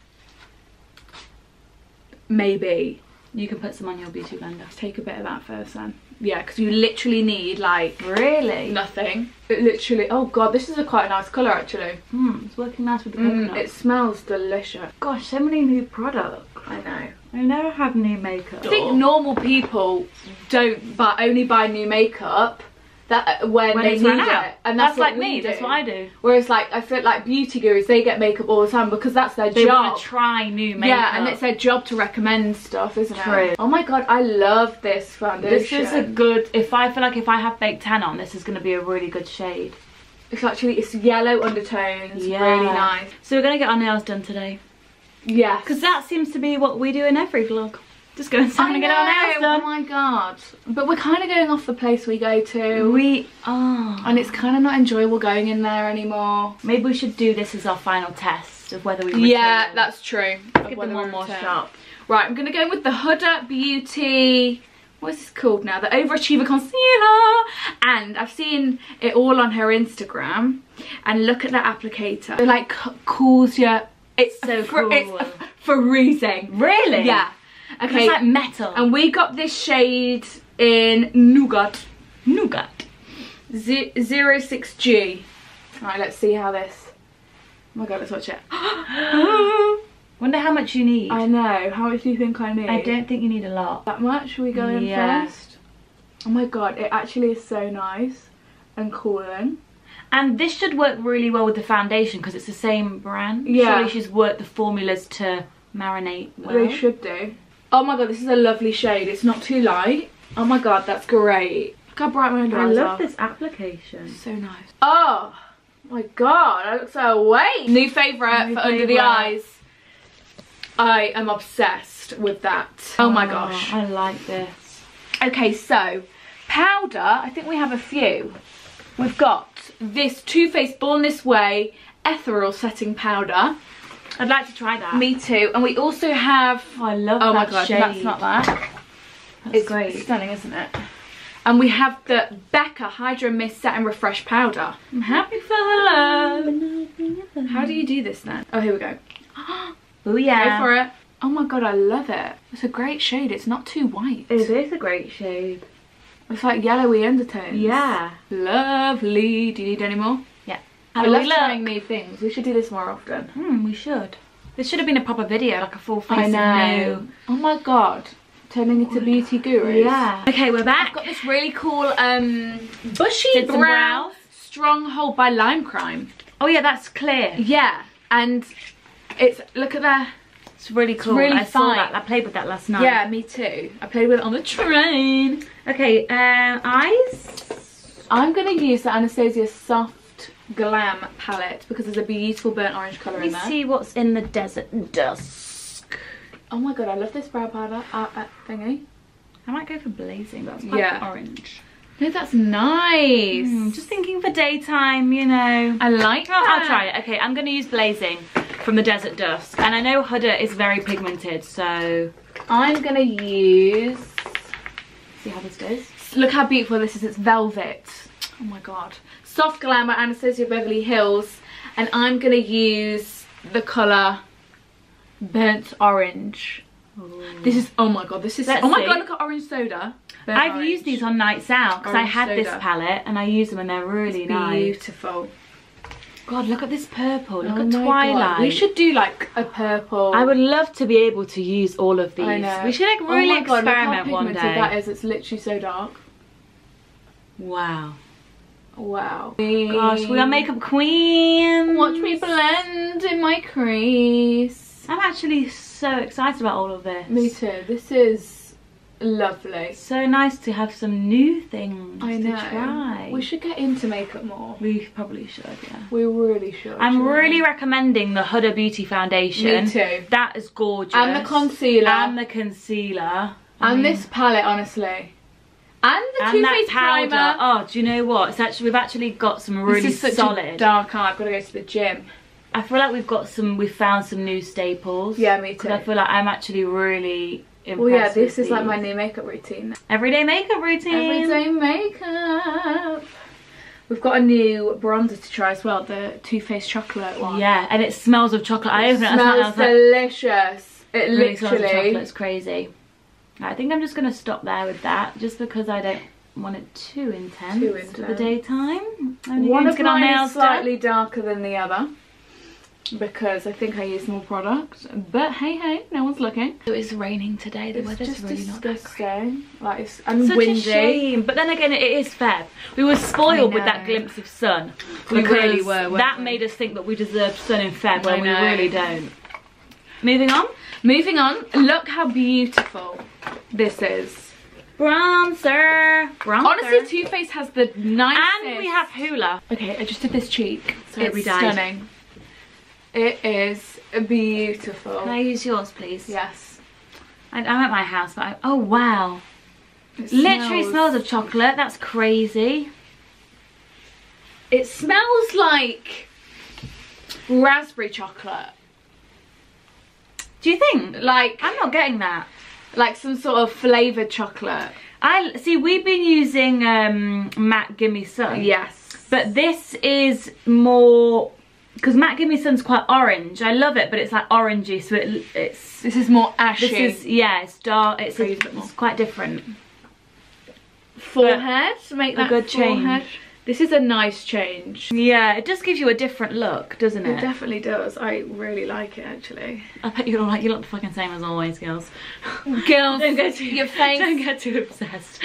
S2: Maybe
S1: You can put some on your beauty blender.
S2: take a bit of that first, then. Yeah, because you literally need like
S1: Really?
S2: nothing. It literally. Oh God, this is a quite nice color actually.
S1: Hmm, it's working nice with the
S2: Mm,
S1: coconut.
S2: it smells delicious.
S1: Gosh, so many new products.
S2: I know.
S1: I never have new makeup.
S2: I think normal people don't, but only buy new makeup that uh, when,
S1: when
S2: they need
S1: run
S2: it,
S1: out.
S2: and
S1: that's,
S2: that's,
S1: like me.
S2: do.
S1: That's what I do.
S2: Whereas, like, I feel like beauty gurus, they get makeup all the time because that's their
S1: They
S2: job.
S1: to try new makeup.
S2: Yeah, and it's their job to recommend stuff, isn't
S1: True.
S2: it? Oh my god, I love this foundation.
S1: This is a good. If I feel like if I have baked tan on, this is going to be a really good shade.
S2: It's actually it's yellow undertones,
S1: Yeah.
S2: really nice.
S1: So we're gonna get our nails done today
S2: Yes,
S1: because that seems to be what we do in every vlog. Just go inside
S2: I
S1: and get our nails done.
S2: Oh my god! But we're kind of going off the place we go to,
S1: We are.
S2: and it's kind of not enjoyable going in there anymore.
S1: Maybe we should do this as our final test of whether we. Retain.
S2: Yeah, that's true.
S1: Give them one more shot.
S2: Right, I'm gonna go with the Huda Beauty. What's this called now? The Overachiever Concealer. And I've seen it all on her Instagram. And look at that applicator. It like cools your. It's
S1: So cool.
S2: It's freezing.
S1: Really?
S2: Yeah.
S1: Okay. It's like metal.
S2: and we got this shade in Nougat.
S1: nougat.
S2: Z- 06G. Right, let's see how this. Oh my god, let's watch it.
S1: Wonder how much you need.
S2: I know. How much do you think I need?
S1: I don't think you need a lot.
S2: that much? Should we go in
S1: Yeah.
S2: first? Oh my god, it actually is so nice and cooling.
S1: And this should work really well with the foundation because it's the same brand.
S2: Yeah.
S1: Surely she's worked the formulas to marinate well.
S2: They should do. Oh my god, this is a lovely shade. It's not too light. Oh my god, that's great. Look how bright my under
S1: I love this application.
S2: So nice. Oh my god, I look so awake. New favourite
S1: New
S2: for under the eyes. I am obsessed with that. Oh my oh, gosh.
S1: I like this.
S2: Okay, so powder, I think we have a few. We've got this Too Faced Born This Way Ethereal Setting Powder.
S1: I'd like to try that.
S2: Me too. And we also have.
S1: Oh, I love
S2: Oh my god,
S1: shade.
S2: that's not that.
S1: That's
S2: It's
S1: great.
S2: stunning, isn't it? And we have the Becca Hydro Mist Set and Refresh Powder.
S1: I'm happy for her love.
S2: How do you do this then? Oh, here we go.
S1: Oh yeah.
S2: Go for it. Oh my god, I love it. It's a great shade. It's not too white.
S1: It is a great shade.
S2: It's like yellowy undertones.
S1: Yeah.
S2: Lovely. Do you need any more? I love
S1: we look?
S2: trying new things. We should do this more often.
S1: Hmm, we should. This should have been a proper video, like a full face
S2: I know.
S1: no.
S2: Oh my god. Turning into beauty gurus.
S1: Yeah. Okay, we're back.
S2: I've got this really cool um bushy
S1: some
S2: brow stronghold by Lime Crime.
S1: Oh yeah, that's clear.
S2: Yeah. And it's look at that.
S1: It's really cool.
S2: really
S1: I saw
S2: fine.
S1: that. I played with that last night.
S2: Yeah, me too. I played with it on the train.
S1: Okay, um, eyes.
S2: I'm gonna use the Anastasia Soft Glam palette because there's a beautiful burnt orange colour
S1: Let
S2: in
S1: me
S2: there.
S1: see what's in the desert dusk.
S2: Oh my god, I love this brow powder uh, uh, thingy.
S1: I might go for blazing, but it's quite
S2: Yeah.
S1: orange.
S2: No, that's nice.
S1: Hmm, just thinking for daytime, you know.
S2: I like that.
S1: I'll try it. Okay, I'm going to use blazing from the desert dusk, and I know Huda is very pigmented, so
S2: I'm gonna use.
S1: see how this goes.
S2: Look how beautiful this is. It's velvet. Oh my god. Soft Glamour Anastasia Beverly Hills, and I'm gonna use the colour burnt orange. This is oh my god. This is
S1: Let's
S2: oh my
S1: see.
S2: god. Look at orange soda. Burnt
S1: I've
S2: orange.
S1: used these on nights out because I had this palette and I use them and they're really nice.
S2: Beautiful.
S1: God, look at this purple. Look
S2: Oh
S1: at Twilight.
S2: God. We should do like a purple.
S1: I would love to be able to use all of these.
S2: I know.
S1: We should like
S2: Oh
S1: really
S2: God, how
S1: experiment one
S2: pigmented
S1: day.
S2: That is. It's literally so dark.
S1: Wow.
S2: Wow.
S1: Gosh, we are makeup queens.
S2: Watch me blend in my crease.
S1: I'm actually so excited about all of this.
S2: Me too. This is lovely.
S1: So nice to have some new things
S2: I know.
S1: to try.
S2: We should get into makeup more.
S1: We probably should, yeah.
S2: We really should.
S1: I'm really
S2: we?
S1: recommending the Huda Beauty Foundation.
S2: Me too.
S1: That is gorgeous.
S2: And the concealer.
S1: And the concealer.
S2: And this palette, honestly. And the
S1: And
S2: Too Faced primer.
S1: Oh, do you know what? It's actually we've actually got some really
S2: this is such
S1: solid.
S2: a dark eye. I've got to go to the gym.
S1: I feel like we've got some. We've found some new staples.
S2: Yeah, me too.
S1: I feel like I'm actually really impressed.
S2: Well, yeah, this
S1: with
S2: is like my new makeup routine.
S1: everyday makeup routine.
S2: Everyday makeup. We've got a new bronzer to try as well, the Too Faced chocolate one.
S1: Yeah, and it smells of chocolate. I opened it last night I
S2: smells
S1: was like,
S2: delicious. It
S1: really smells of
S2: literally.
S1: chocolate. It's crazy. I think I'm just gonna stop there with that, just because I don't want it too intense
S2: Too
S1: for the
S2: intense.
S1: daytime. Only
S2: One
S1: going
S2: of
S1: to
S2: mine is slightly darker than the other because I think I use more product. But hey, hey, no one's looking.
S1: It's raining today. The
S2: It's
S1: weather's
S2: just
S1: really not that great.
S2: disgusting. Like it's and
S1: Such
S2: windy.
S1: a shame, but then again, it is Feb. We were spoiled with that glimpse of sun.
S2: We really were,
S1: That
S2: we?
S1: made us think that we deserved sun in Feb when we really don't. Moving on.
S2: Moving on, look how beautiful this is.
S1: Bronzer. Bronzer.
S2: Honestly, Too Faced has the nicest.
S1: and we have Hoola.
S2: Okay, I just did this cheek.
S1: Sorry,
S2: it's
S1: we died.
S2: stunning. It is beautiful.
S1: Can I use yours, please?
S2: yes.
S1: I, I'm at my house, but I, oh wow,
S2: It
S1: literally smells of chocolate. That's crazy.
S2: It smells like raspberry chocolate.
S1: Do you think?
S2: Like
S1: I'm not getting that.
S2: Like some sort of flavored chocolate.
S1: I see. We've been using um, Matte Gimme Sun.
S2: Yes.
S1: But this is more because Matte Gimme Sun's quite orange. I love it, but it's like orangey, so it, it's
S2: this is more ashy.
S1: this is yeah, it's dark. It's,
S2: a
S1: it's quite different.
S2: forehead. To make
S1: a
S2: that
S1: good change.
S2: This is a nice change.
S1: Yeah, it just gives you a different look, doesn't
S2: It
S1: it?
S2: definitely does. I really like it actually.
S1: I bet you're like you look the fucking same as always, girls.
S2: Girls,
S1: Don't get too
S2: your face.
S1: Don't get too obsessed.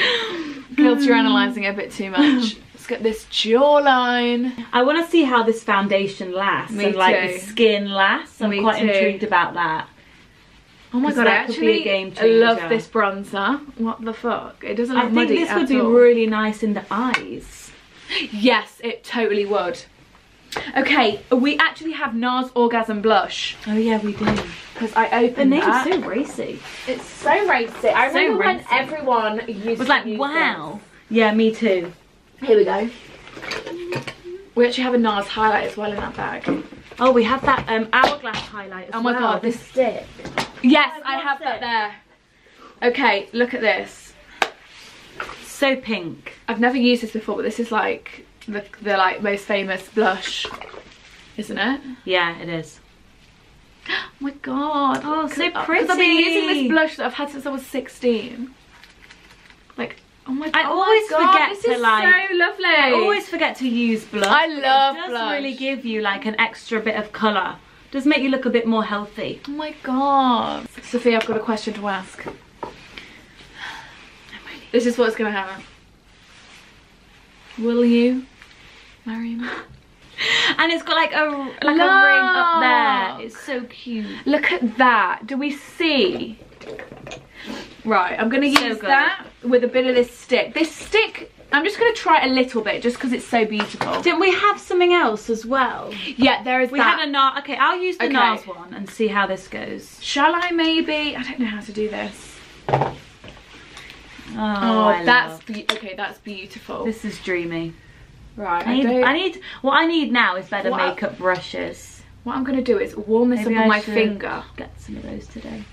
S2: Girls, you're analysing it a bit too much. Let's get this jawline.
S1: I want to see how this foundation lasts
S2: Me
S1: and like the skin lasts. I'm
S2: Me
S1: quite
S2: too.
S1: intrigued about that.
S2: Oh my god, I
S1: could be a
S2: actually love this bronzer. What the fuck? It doesn't look
S1: I
S2: think
S1: this would be really nice in the eyes.
S2: Yes, it totally would. Okay, we actually have NARS Orgasm Blush
S1: Oh yeah, we do.
S2: because I
S1: The
S2: opened
S1: name's
S2: that.
S1: so racy.
S2: It's so racy. I
S1: So
S2: remember when
S1: racy.
S2: everyone used
S1: It was
S2: to
S1: like
S2: use
S1: wow. Yeah, me too.
S2: this. Here we go. We actually have a NARS highlight as well in that bag.
S1: Oh, we have that um hourglass highlight. As
S2: Oh my
S1: well,
S2: God, this-
S1: stick.
S2: Yes, I have that there. Okay, look at this.
S1: So pink.
S2: I've never used this before, but this is like the, the like most famous blush, isn't it?
S1: Yeah, it is.
S2: Oh my god.
S1: Oh, so
S2: Because I've been using this blush that I've had since I was 16. Like, oh my god.
S1: I always
S2: god,
S1: forget
S2: this
S1: to,
S2: is
S1: like-
S2: so lovely.
S1: I always forget to use blush.
S2: I love
S1: It does
S2: blush.
S1: really give you like an extra bit of colour. Does make you look a bit more healthy.
S2: Oh my god. Sophia, I've got a question to ask. This is what's gonna happen. Will you marry me?
S1: And it's got like a like a ring up there. It's so cute.
S2: Look at that. Do we see? Right, I'm gonna
S1: So
S2: use
S1: good.
S2: that with a bit of this stick. This stick, I'm just gonna try a little bit just because it's so beautiful.
S1: Didn't we have something else as well?
S2: Yeah, there is
S1: We
S2: that.
S1: had a NARS. Okay, I'll use the
S2: Okay.
S1: NARS one and see how this goes.
S2: Shall I maybe? I don't know how to do this.
S1: Oh,
S2: Oh, that's be- okay. That's beautiful.
S1: This is dreamy.
S2: right,
S1: I
S2: I
S1: need, I need. What I need now is better
S2: What I-
S1: makeup brushes.
S2: what I'm gonna do is warm this
S1: Maybe
S2: up on
S1: I
S2: my finger.
S1: Get some of those today.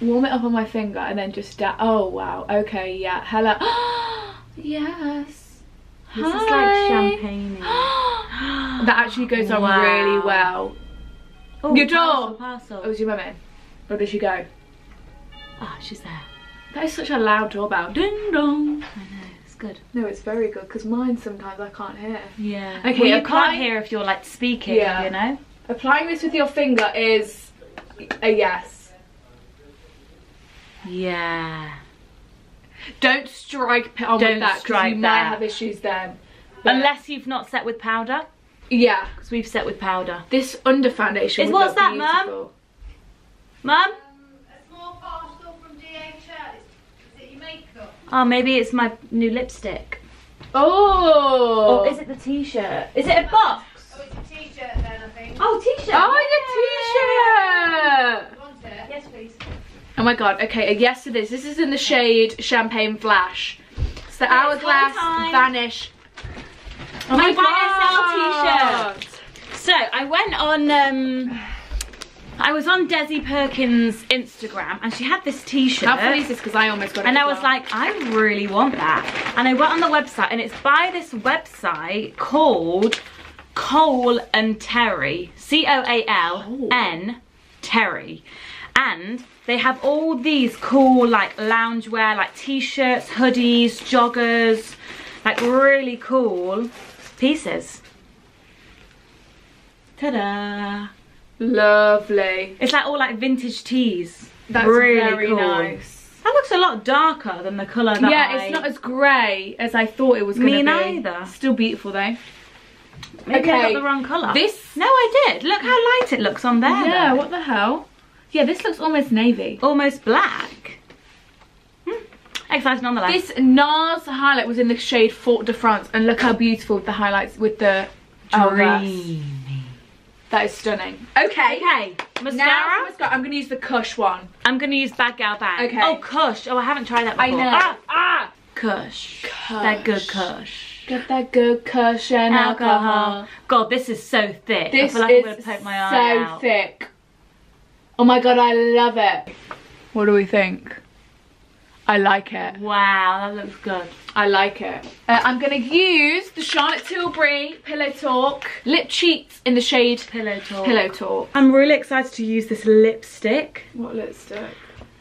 S2: Warm it up on my finger and then just oh wow. Okay, yeah. Hello. yes.
S1: This is
S2: Hi.
S1: like champagne.
S2: that actually goes on
S1: Wow.
S2: really well.
S1: Oh,
S2: Your door.
S1: Parcel, parcel.
S2: Oh, was your mummy? Where did she go?
S1: Oh, she's there.
S2: That is such a loud doorbell.
S1: Ding dong. I know. It's good.
S2: No, it's very good because mine sometimes I can't hear.
S1: Yeah.
S2: Okay,
S1: Well, you
S2: apply-
S1: can't hear if you're like speaking.
S2: Yeah.
S1: You know.
S2: Applying this with your finger is a yes.
S1: Yeah.
S2: Don't strike oh, it on
S1: Don't
S2: with that because
S1: strike
S2: you might
S1: that.
S2: have issues then. But-
S1: Unless you've not set with powder,
S2: yeah,
S1: because we've set with powder.
S2: this under foundation.
S1: Is- what's that, Mum?
S2: beautiful.
S1: Mum.
S4: A small parcel from DHL. Is it your makeup?
S1: Oh, maybe it's my new lipstick.
S2: Oh.
S1: Or is it the t-shirt? Is it a box?
S4: Oh, it's a t-shirt then, I think.
S1: Oh, t-shirt.
S2: Oh, the t-shirt.
S4: You want it?
S1: Yes, please.
S2: Oh my god. Okay, a yes to this. This is in the shade Champagne Flash. It's the
S1: It's
S2: Hourglass
S1: one.
S2: Vanish. Oh
S1: My
S2: my
S1: YSL t-shirt. So I went on. um I was on Desi Perkins' Instagram, and she had this T-shirt.
S2: How funny is this? Because I almost got it.
S1: And I was
S2: well.
S1: like, I really want that. And I went on the website, and it's by this website called Coal N Terry. C O A L N Terry. And they have all these cool, like, loungewear, like t-shirts, hoodies, joggers, like really cool pieces. Ta-da!
S2: Lovely.
S1: It's like all like vintage tees.
S2: That's
S1: really
S2: very
S1: cool.
S2: nice.
S1: That looks a lot darker than the colour that
S2: Yeah,
S1: I...
S2: it's not as grey as I thought it was going to be.
S1: Me neither.
S2: Still beautiful though.
S1: Maybe I
S2: okay.
S1: got the wrong colour.
S2: This-
S1: No, I did. Look how light it looks on there.
S2: yeah,
S1: though.
S2: what the hell? Yeah, this looks almost navy.
S1: Almost black. Hmm. Exciting nonetheless.
S2: This NARS highlight was in the shade Fort de France, and look how beautiful the highlights with the hourglass. That is stunning. Okay.
S1: Okay,
S2: Now,
S1: mascara.
S2: for mascara, I'm going to use the Kush one.
S1: I'm going to use BadGal Bang.
S2: Okay.
S1: Oh, Kush. Oh, I haven't tried that before.
S2: I know.
S1: Ah, ah. Kush.
S2: Kush.
S1: That good Kush.
S2: Get that good Kush and alcohol.
S1: Alcohol. God, this is so thick.
S2: This
S1: I feel like I'm
S2: is
S1: to poke my eye
S2: so
S1: out.
S2: thick. Oh my god, I love it. What do we think? I like it.
S1: Wow, that looks good.
S2: I like it. Uh, I'm going to use the Charlotte Tilbury Pillow Talk Lip Cheats in the shade
S1: Pillow talk.
S2: Pillow Talk.
S1: I'm really excited to use this lipstick.
S2: What lipstick?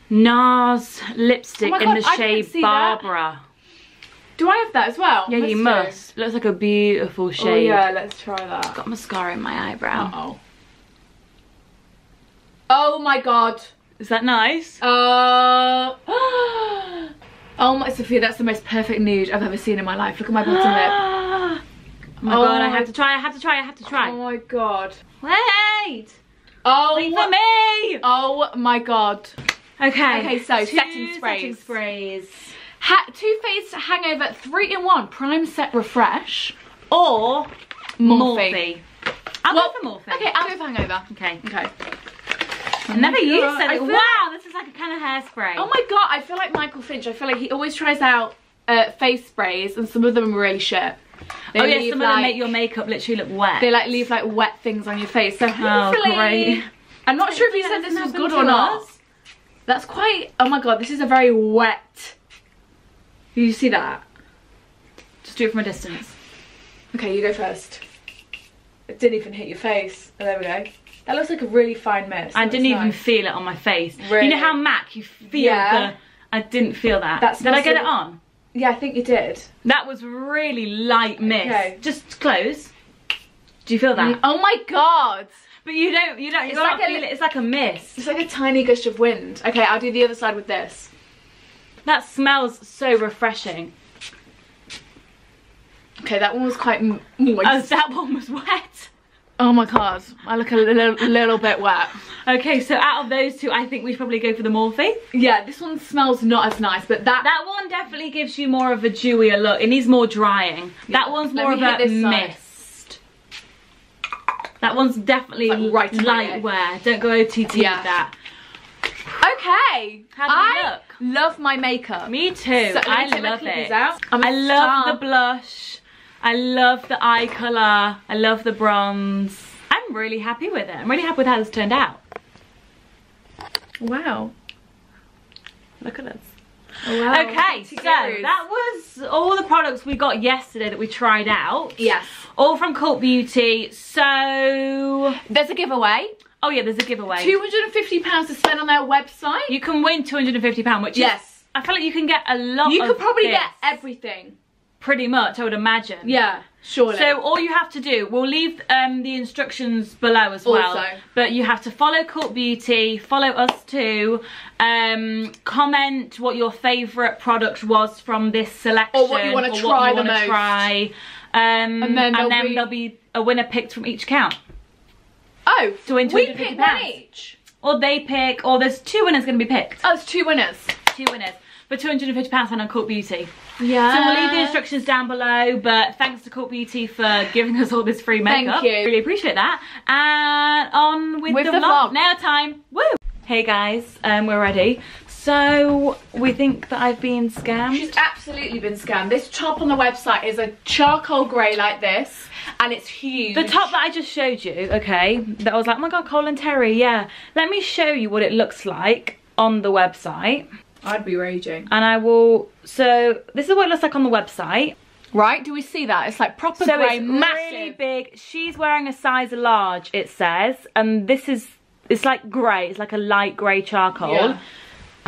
S1: NARS lipstick
S2: Oh my
S1: in the shade
S2: didn't that.
S1: Barbara.
S2: Do I have that as well?
S1: Yeah, you
S2: do.
S1: must. Looks like a beautiful shade.
S2: Oh yeah, let's try that.
S1: Got mascara in my eyebrow.
S2: Uh-oh. Oh my god.
S1: Is that nice?
S2: Uh, oh my Sophia, that's the most perfect nude I've ever seen in my life. Look at my bottom lip.
S1: oh my
S2: Oh
S1: god, I
S2: oh.
S1: have to try, I have to try, I have to try.
S2: Oh my god.
S1: Wait!
S2: Oh,
S1: Wait for me!
S2: oh my god.
S1: Okay.
S2: Okay, so
S1: two
S2: setting sprays.
S1: Setting sprays.
S2: Ha- Too Faced Hangover 3 in 1 Prime Set Refresh.
S1: Or
S2: Morphe.
S1: Morphe. I'll
S2: Well,
S1: go for Morphe.
S2: Okay, I'll go for Hangover.
S1: Okay.
S2: Okay.
S1: Never used it. Wow, this is like a kind of hairspray.
S2: Oh my god, I feel like Michael Finch. I feel like he always tries out uh, face sprays and some of them are really shit. They
S1: oh yeah,
S2: leave,
S1: some of them make your makeup literally look wet.
S2: They like leave like wet things on your face. So
S1: Oh,
S2: hopefully,
S1: great.
S2: I'm not sure if
S1: That
S2: said this was good or not.
S1: us.
S2: That's quite. Oh my god, this is a very wet. You see that?
S1: Just do it from a distance.
S2: Okay, you go first. It didn't even hit your face. Oh, there we go. That looks like a really fine mist.
S1: I
S2: That
S1: didn't even
S2: nice.
S1: feel it on my face. You know how Mac, you feel
S2: Yeah.
S1: the. I didn't feel that.
S2: That's
S1: Did I get it on?
S2: Yeah, I think you did.
S1: That was really light mist.
S2: Okay.
S1: Just close. Do you feel that?
S2: Oh my god!
S1: But you don't. You don't. You
S2: It's
S1: don't
S2: like a
S1: it. It's like a mist.
S2: It's like a tiny gush of wind. Okay, I'll do the other side with this.
S1: That smells so refreshing.
S2: Okay, that one was quite oh, moist.
S1: Oh, that one was wet.
S2: Oh my god, I look a little, little bit wet.
S1: Okay, so out of those two, I think we probably go for the Morphe.
S2: Yeah, this one smells not as nice, but that
S1: That one definitely gives you more of a dewier look. It needs more drying. That one's more of a
S2: side.
S1: mist. That one's definitely
S2: Like right
S1: light wear. Don't go OTT
S2: Yeah.
S1: with that.
S2: Okay.
S1: How do
S2: I
S1: you look?
S2: love my makeup.
S1: Me too.
S2: So,
S1: I love it.
S2: out. I'm a
S1: I love the blush. I love the eye colour. I love the bronze. I'm really happy with it. I'm really happy with how this turned out.
S2: Wow.
S1: Look at this.
S2: Oh, wow.
S1: Okay, so that was all the products we got yesterday that we tried out.
S2: Yes.
S1: All from Cult Beauty. So,
S2: There's a giveaway.
S1: oh yeah, there's a giveaway.
S2: £250 to spend on their website.
S1: You can win £250, which
S2: Yes.
S1: is, I feel like you can get a lot
S2: You could probably
S1: this.
S2: get everything.
S1: Pretty much, I would imagine.
S2: Yeah, surely.
S1: So all you have to do, we'll leave um, the instructions below as well.
S2: Also.
S1: But you have to follow Cult Beauty, follow us too, um, comment what your favourite product was from this selection.
S2: Or what you wanna try
S1: you
S2: the most.
S1: try. Um, and
S2: then
S1: then,
S2: there'll be-
S1: there'll be a winner picked from each account.
S2: oh,
S1: to win
S2: we pick one each.
S1: Or they pick, or there's two winners going to be picked.
S2: Oh, it's two winners.
S1: Two winners. For £250 spent on Cult Beauty.
S2: Yeah.
S1: So we'll leave the instructions down below, but thanks to Cult Beauty for giving us all this free makeup.
S2: Thank you.
S1: Really appreciate that. And on with,
S2: With
S1: the,
S2: the
S1: vlog.
S2: vlog.
S1: Nail time. Woo! Hey guys, um, we're ready. So we think that I've been scammed.
S2: She's absolutely been scammed. This top on the website is a charcoal grey like this, and it's huge.
S1: The top that I just showed you, okay, that I was like, oh my god, Coal N Terry, yeah. Let me show you what it looks like on the website.
S2: I'd be raging.
S1: And I will, so this is what it looks like on the website.
S2: Right? Do we see that? It's like proper
S1: So
S2: grey,
S1: it's
S2: massive.
S1: really big. She's wearing a size large, it says, and this is it's like grey. It's like a light grey charcoal.
S2: Yeah.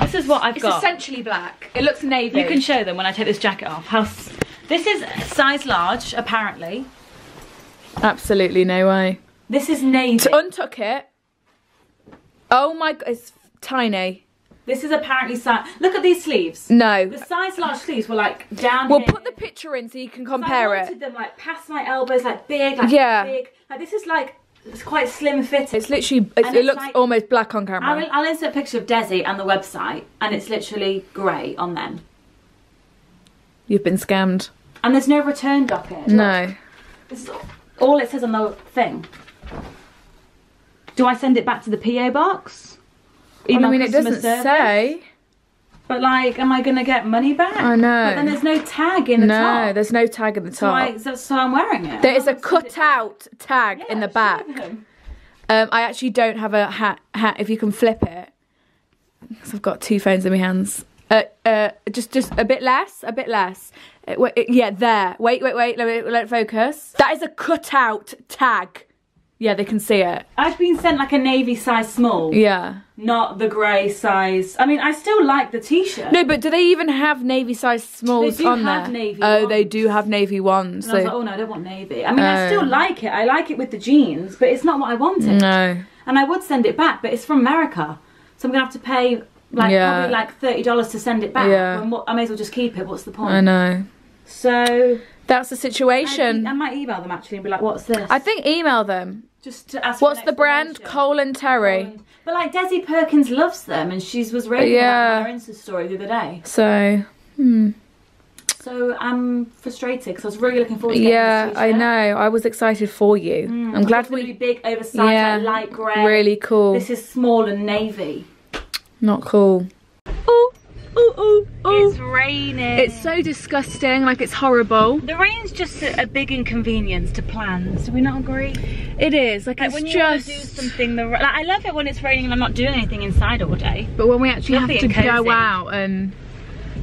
S1: This is what I've
S2: It's
S1: got.
S2: It's essentially black. It looks navy.
S1: you can show them when I take this jacket off. How this is size large, apparently.
S2: Absolutely no way.
S1: This is navy.
S2: To untuck it. Oh my god, it's tiny.
S1: This is apparently size. Look at these sleeves.
S2: No.
S1: The size large sleeves were like down.
S2: We'll
S1: here.
S2: put the picture in so you can
S1: So I
S2: compare
S1: wanted
S2: it.
S1: them like past my elbows, like big, like
S2: Yeah.
S1: big. Like this is like it's quite slim fitting.
S2: It's literally, it's,
S1: And
S2: it
S1: it's
S2: looks
S1: like-
S2: almost black on
S1: I'll,
S2: camera.
S1: I'll insert a picture of Desi and the website, and it's literally grey on them.
S2: You've been scammed.
S1: And there's no return docket.
S2: No.
S1: This is all it says on the thing. Do I send it back to the PO box?
S2: Well, I
S1: Email
S2: mean, it doesn't
S1: service?
S2: say.
S1: But like, am I gonna get money back?
S2: I know.
S1: But then there's no tag in the
S2: No,
S1: top.
S2: No, there's no tag at the
S1: so,
S2: top.
S1: I, so, so I'm wearing it.
S2: there is a
S1: it
S2: cutout tag
S1: back.
S2: in the back. Um, I actually don't have a hat. Hat, if you can flip it, because I've got two phones in my hands. Uh, uh, just, just a bit less, a bit less. Uh, wait, uh, yeah, there. Wait, wait, wait. Let me let it focus. That is a cutout tag. Yeah, they can see it.
S1: I've been sent like a navy size small,
S2: Yeah.
S1: not the grey size. I mean, I still like the t-shirt.
S2: No, but do they even have navy size smalls they
S1: do
S2: on
S1: have
S2: there?
S1: navy
S2: oh, they do have navy ones.
S1: And I was like, oh no, I don't want navy. I mean, I
S2: Oh.
S1: still like it. I like it with the jeans, but it's not what I wanted.
S2: no.
S1: And I would send it back, but it's from America, so I'm gonna have to pay like
S2: Yeah.
S1: probably like thirty dollars to send it back.
S2: Yeah.
S1: When what, I may as well just keep it. What's the point?
S2: I know.
S1: So
S2: That's the situation.
S1: I might email them actually and be like, "What's this?"
S2: I think email them.
S1: just to ask.
S2: What's the brand? Coal N Terry.
S1: Um, But like Desi Perkins loves them, and she was raving
S2: Yeah.
S1: about her Insta story the other day.
S2: So, hmm.
S1: So I'm frustrated because I was really looking forward to
S2: Yeah,
S1: this
S2: I know. I was excited for you.
S1: Mm,
S2: I'm glad
S1: it would big, oversized,
S2: Yeah,
S1: like light grey.
S2: really cool.
S1: This is small and navy.
S2: Not cool. Ooh, ooh, ooh,
S1: It's raining.
S2: It's so disgusting. Like it's horrible.
S1: The rain's just a, a big inconvenience to plans. Do we not agree?
S2: It is. Like,
S1: Like
S2: it's
S1: when you
S2: just.
S1: do something, the like, I love it when it's raining and I'm not doing anything inside all day.
S2: But when we actually have to go out and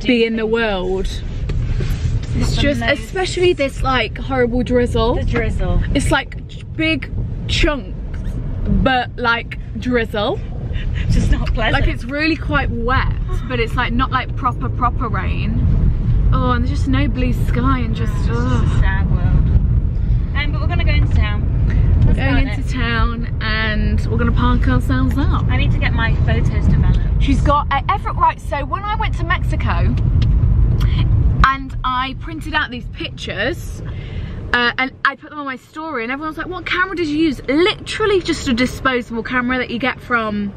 S2: be in the world, It's just, especially this like horrible drizzle.
S1: the drizzle.
S2: It's like big chunks, but like drizzle.
S1: Just not pleasant.
S2: Like it's really quite wet, but it's like not like proper proper rain. Oh, and there's just no blue sky and just
S1: It's
S2: ugh.
S1: a sad world. Um, but we're gonna go into town.
S2: Going into
S1: it.
S2: town and we're gonna park ourselves up.
S1: I need to get my photos developed.
S2: She's got uh, Everett right. So when I went to Mexico and I printed out these pictures uh, and I put them on my story and everyone was like, what camera did you use? Literally just a disposable camera that you get from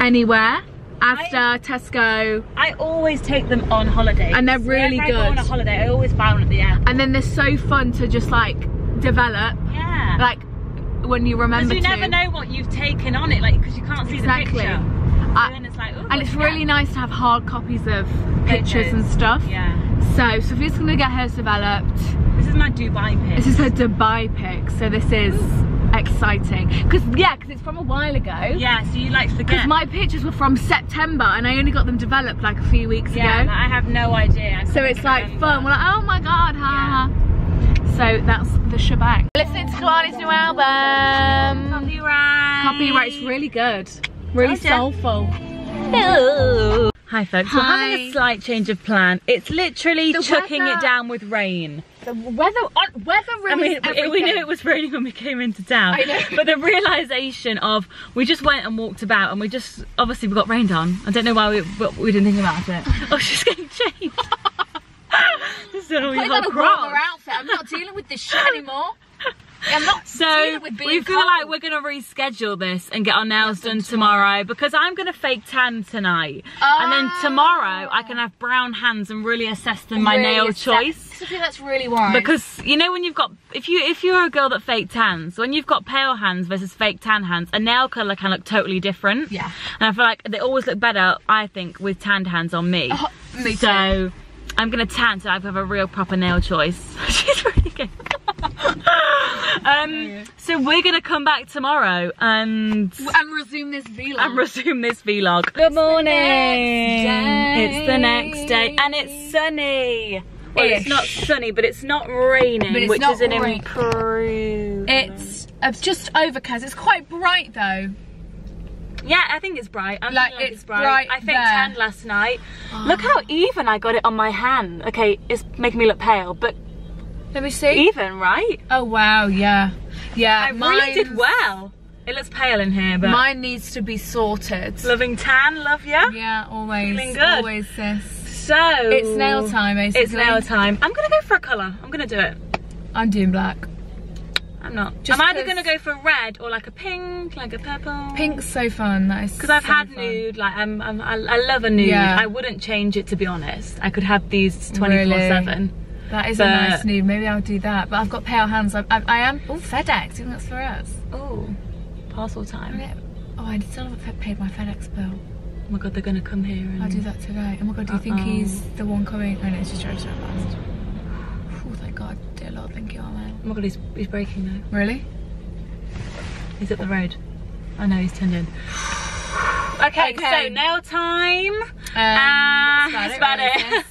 S2: anywhere. Asda, Tesco,
S1: I always take them on holiday.
S2: And they're really
S1: Whenever I go on a holiday, I always buy one at the airport.
S2: and then they're so fun to just like develop,
S1: Yeah.
S2: like when you remember
S1: Because you
S2: to.
S1: never know what you've taken on it, like because you can't see
S2: Exactly.
S1: the picture.
S2: I-
S1: and then it's like,
S2: and it's really nice to have hard copies of pictures and stuff.
S1: Yeah.
S2: So Sophia's gonna get hers developed.
S1: This is my Dubai pic.
S2: This is her Dubai pic, so this is exciting. Cause yeah, cause it's from a while ago.
S1: yeah, so you like forget.
S2: Because my pictures were from September and I only got them developed like a few weeks
S1: yeah,
S2: ago.
S1: like, I have no idea. I
S2: So it's like
S1: remember.
S2: fun. Uh, we're like, oh my god, ha ha. So that's the shebang. Listening to Kalani's new album.
S1: Copyright.
S2: Copyright's really good. Really soulful.
S1: Hi folks, we're having
S2: Hi.
S1: a slight change of plan. It's literally
S2: The
S1: chucking
S2: weather-
S1: it down with rain.
S2: The weather, on, weather
S1: I mean, we,
S2: everything.
S1: we knew it was raining when we came into town.
S2: I know.
S1: But the realization of we just went and walked about and we just obviously we got rained on. I don't know why we we didn't think about it. Oh, she's getting changed. all your
S2: Put
S1: whole
S2: on a warmer outfit. I'm not dealing with this shit anymore. I'm not
S1: So
S2: dealing with being
S1: we feel
S2: cold.
S1: like we're gonna reschedule this and get our nails done tomorrow because I'm gonna fake tan tonight, and then ah. tomorrow I can have brown hands and really assess them my
S2: Really
S1: nail choice.
S2: Sophia, that's really wise.
S1: Because you know when you've got if you if you're a girl that fake tans, when you've got pale hands versus fake tan hands, a nail colour can look totally different.
S2: Yeah.
S1: And I feel like they always look better, I think, with tanned hands on me.
S2: Oh, me too.
S1: I'm gonna tan so I have a real proper nail choice. She's really good. um so we're gonna come back tomorrow and
S2: and resume this vlog.
S1: and resume this vlog. Good morning.
S2: day.
S1: It's the next day and it's sunny. Well, it's not sunny, but it's not raining,
S2: But it's
S1: which
S2: not
S1: is an
S2: rain-
S1: improvement.
S2: It's it's just overcast. It's quite bright though.
S1: Yeah, I think it's bright. I'm
S2: Like,
S1: feeling
S2: it's
S1: bright.
S2: bright
S1: I think
S2: there.
S1: tan last night. Oh. Look how even I got it on my hand. Okay, it's making me look pale, but
S2: Let me see.
S1: even, right?
S2: Oh wow, yeah, yeah.
S1: I really did well. It looks pale in here, but
S2: Mine needs to be sorted.
S1: loving tan, love ya.
S2: Yeah, always,
S1: Feeling good.
S2: always sis.
S1: So
S2: It's nail time, basically.
S1: It's nail time. I'm gonna go for a colour. I'm gonna do it.
S2: I'm doing black.
S1: I'm not.
S2: Just
S1: I'm either gonna go for red or like a pink, like a purple.
S2: Pink's so fun. That is
S1: Because I've
S2: so
S1: had
S2: fun.
S1: nude, like I'm, I'm, I, I love a nude.
S2: Yeah.
S1: I wouldn't change it to be honest. I could have these 24 seven.
S2: That is a nice nude. Maybe I'll do that. But I've got pale hands. I, I, I am. Oh, FedEx. You think that's for us?
S1: Oh, parcel time.
S2: Oh, I still haven't paid my FedEx bill.
S1: Oh my god, they're gonna come here and
S2: I'll do that today. Oh my god, do you think
S1: Uh-oh.
S2: he's the one coming? Oh no, it's just driving so fast. Oh, thank god. Dear Lord, thank you.
S1: Oh my god, he's, he's breaking now.
S2: Really?
S1: He's up the road. I know he's turned in. Okay,
S2: Okay.
S1: so nail time.
S2: Um,
S1: Ah,
S2: that's
S1: that's about
S2: really,
S1: it.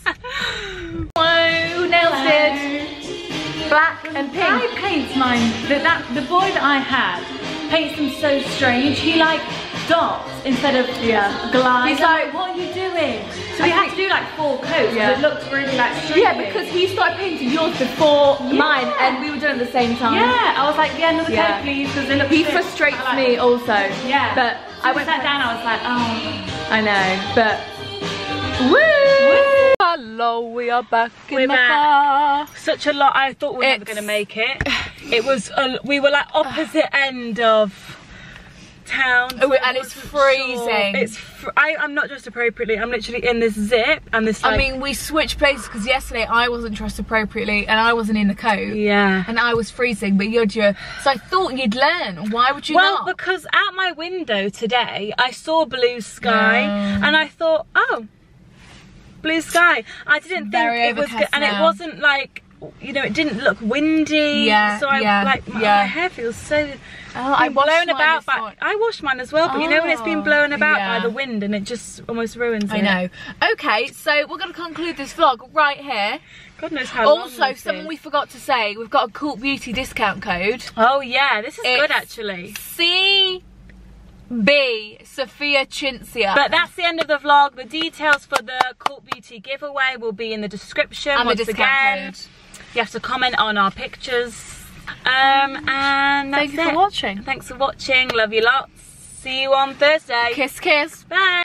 S2: nails did. Black and pink.
S1: I paint mine. The, that the boy that I had paints them so strange. He like dots instead of
S2: Yeah.
S1: glides.
S2: He's like-
S1: what are you doing? So
S2: I
S1: we had to do like four coats.
S2: Yeah.
S1: Yeah. It looked really like stringy.
S2: Yeah, because he started painting yours before mine, and we were doing it at the same time.
S1: yeah, I was like, yeah, another
S2: Yeah.
S1: coat, please, because they look.
S2: He
S1: so-
S2: frustrates
S1: like
S2: me also.
S1: Yeah,
S2: But
S1: I
S2: I
S1: went sat down. I was like, oh.
S2: I know, but woo! Hello, we are back in
S1: We're
S2: the
S1: back.
S2: car.
S1: Such a lot. I thought we were never gonna make it. It was. A, we were like opposite end of town.
S2: Oh, and it's freezing.
S1: It's. Fr- I, I'm not dressed appropriately. I'm literally in this zip and this.
S2: I mean, we switched places because yesterday I wasn't dressed appropriately and I wasn't in the coat.
S1: Yeah.
S2: And I was freezing, but you're. So I thought you'd learn. Why would you
S1: Well,
S2: not?
S1: because out my window today, I saw blue sky, and I thought, oh, blue sky. I didn't think it was, good, and it wasn't like you know, it didn't look windy.
S2: Yeah,
S1: So I
S2: yeah,
S1: like my,
S2: yeah.
S1: my hair feels so
S2: Oh, I
S1: blown about by. I washed mine as well, but you know when it's been
S2: Oh,
S1: blown about
S2: yeah.
S1: by the wind and it just almost ruins
S2: I
S1: it.
S2: I know. Okay, so we're going to conclude this vlog right here.
S1: God knows how long
S2: Also, something we forgot to say, we've got a Cult Beauty discount code.
S1: Oh yeah, this is good
S2: It's-
S1: actually.
S2: CB Sophia Cinzia.
S1: But that's the end of the vlog. The details for the Cult Beauty giveaway will be in the description.
S2: and the
S1: Once
S2: discount
S1: again,
S2: code.
S1: you have to comment on our pictures. Um, and
S2: Thank you
S1: it.
S2: for watching.
S1: Thanks for watching. Love you lots. See you on Thursday.
S2: Kiss, kiss.
S1: Bye.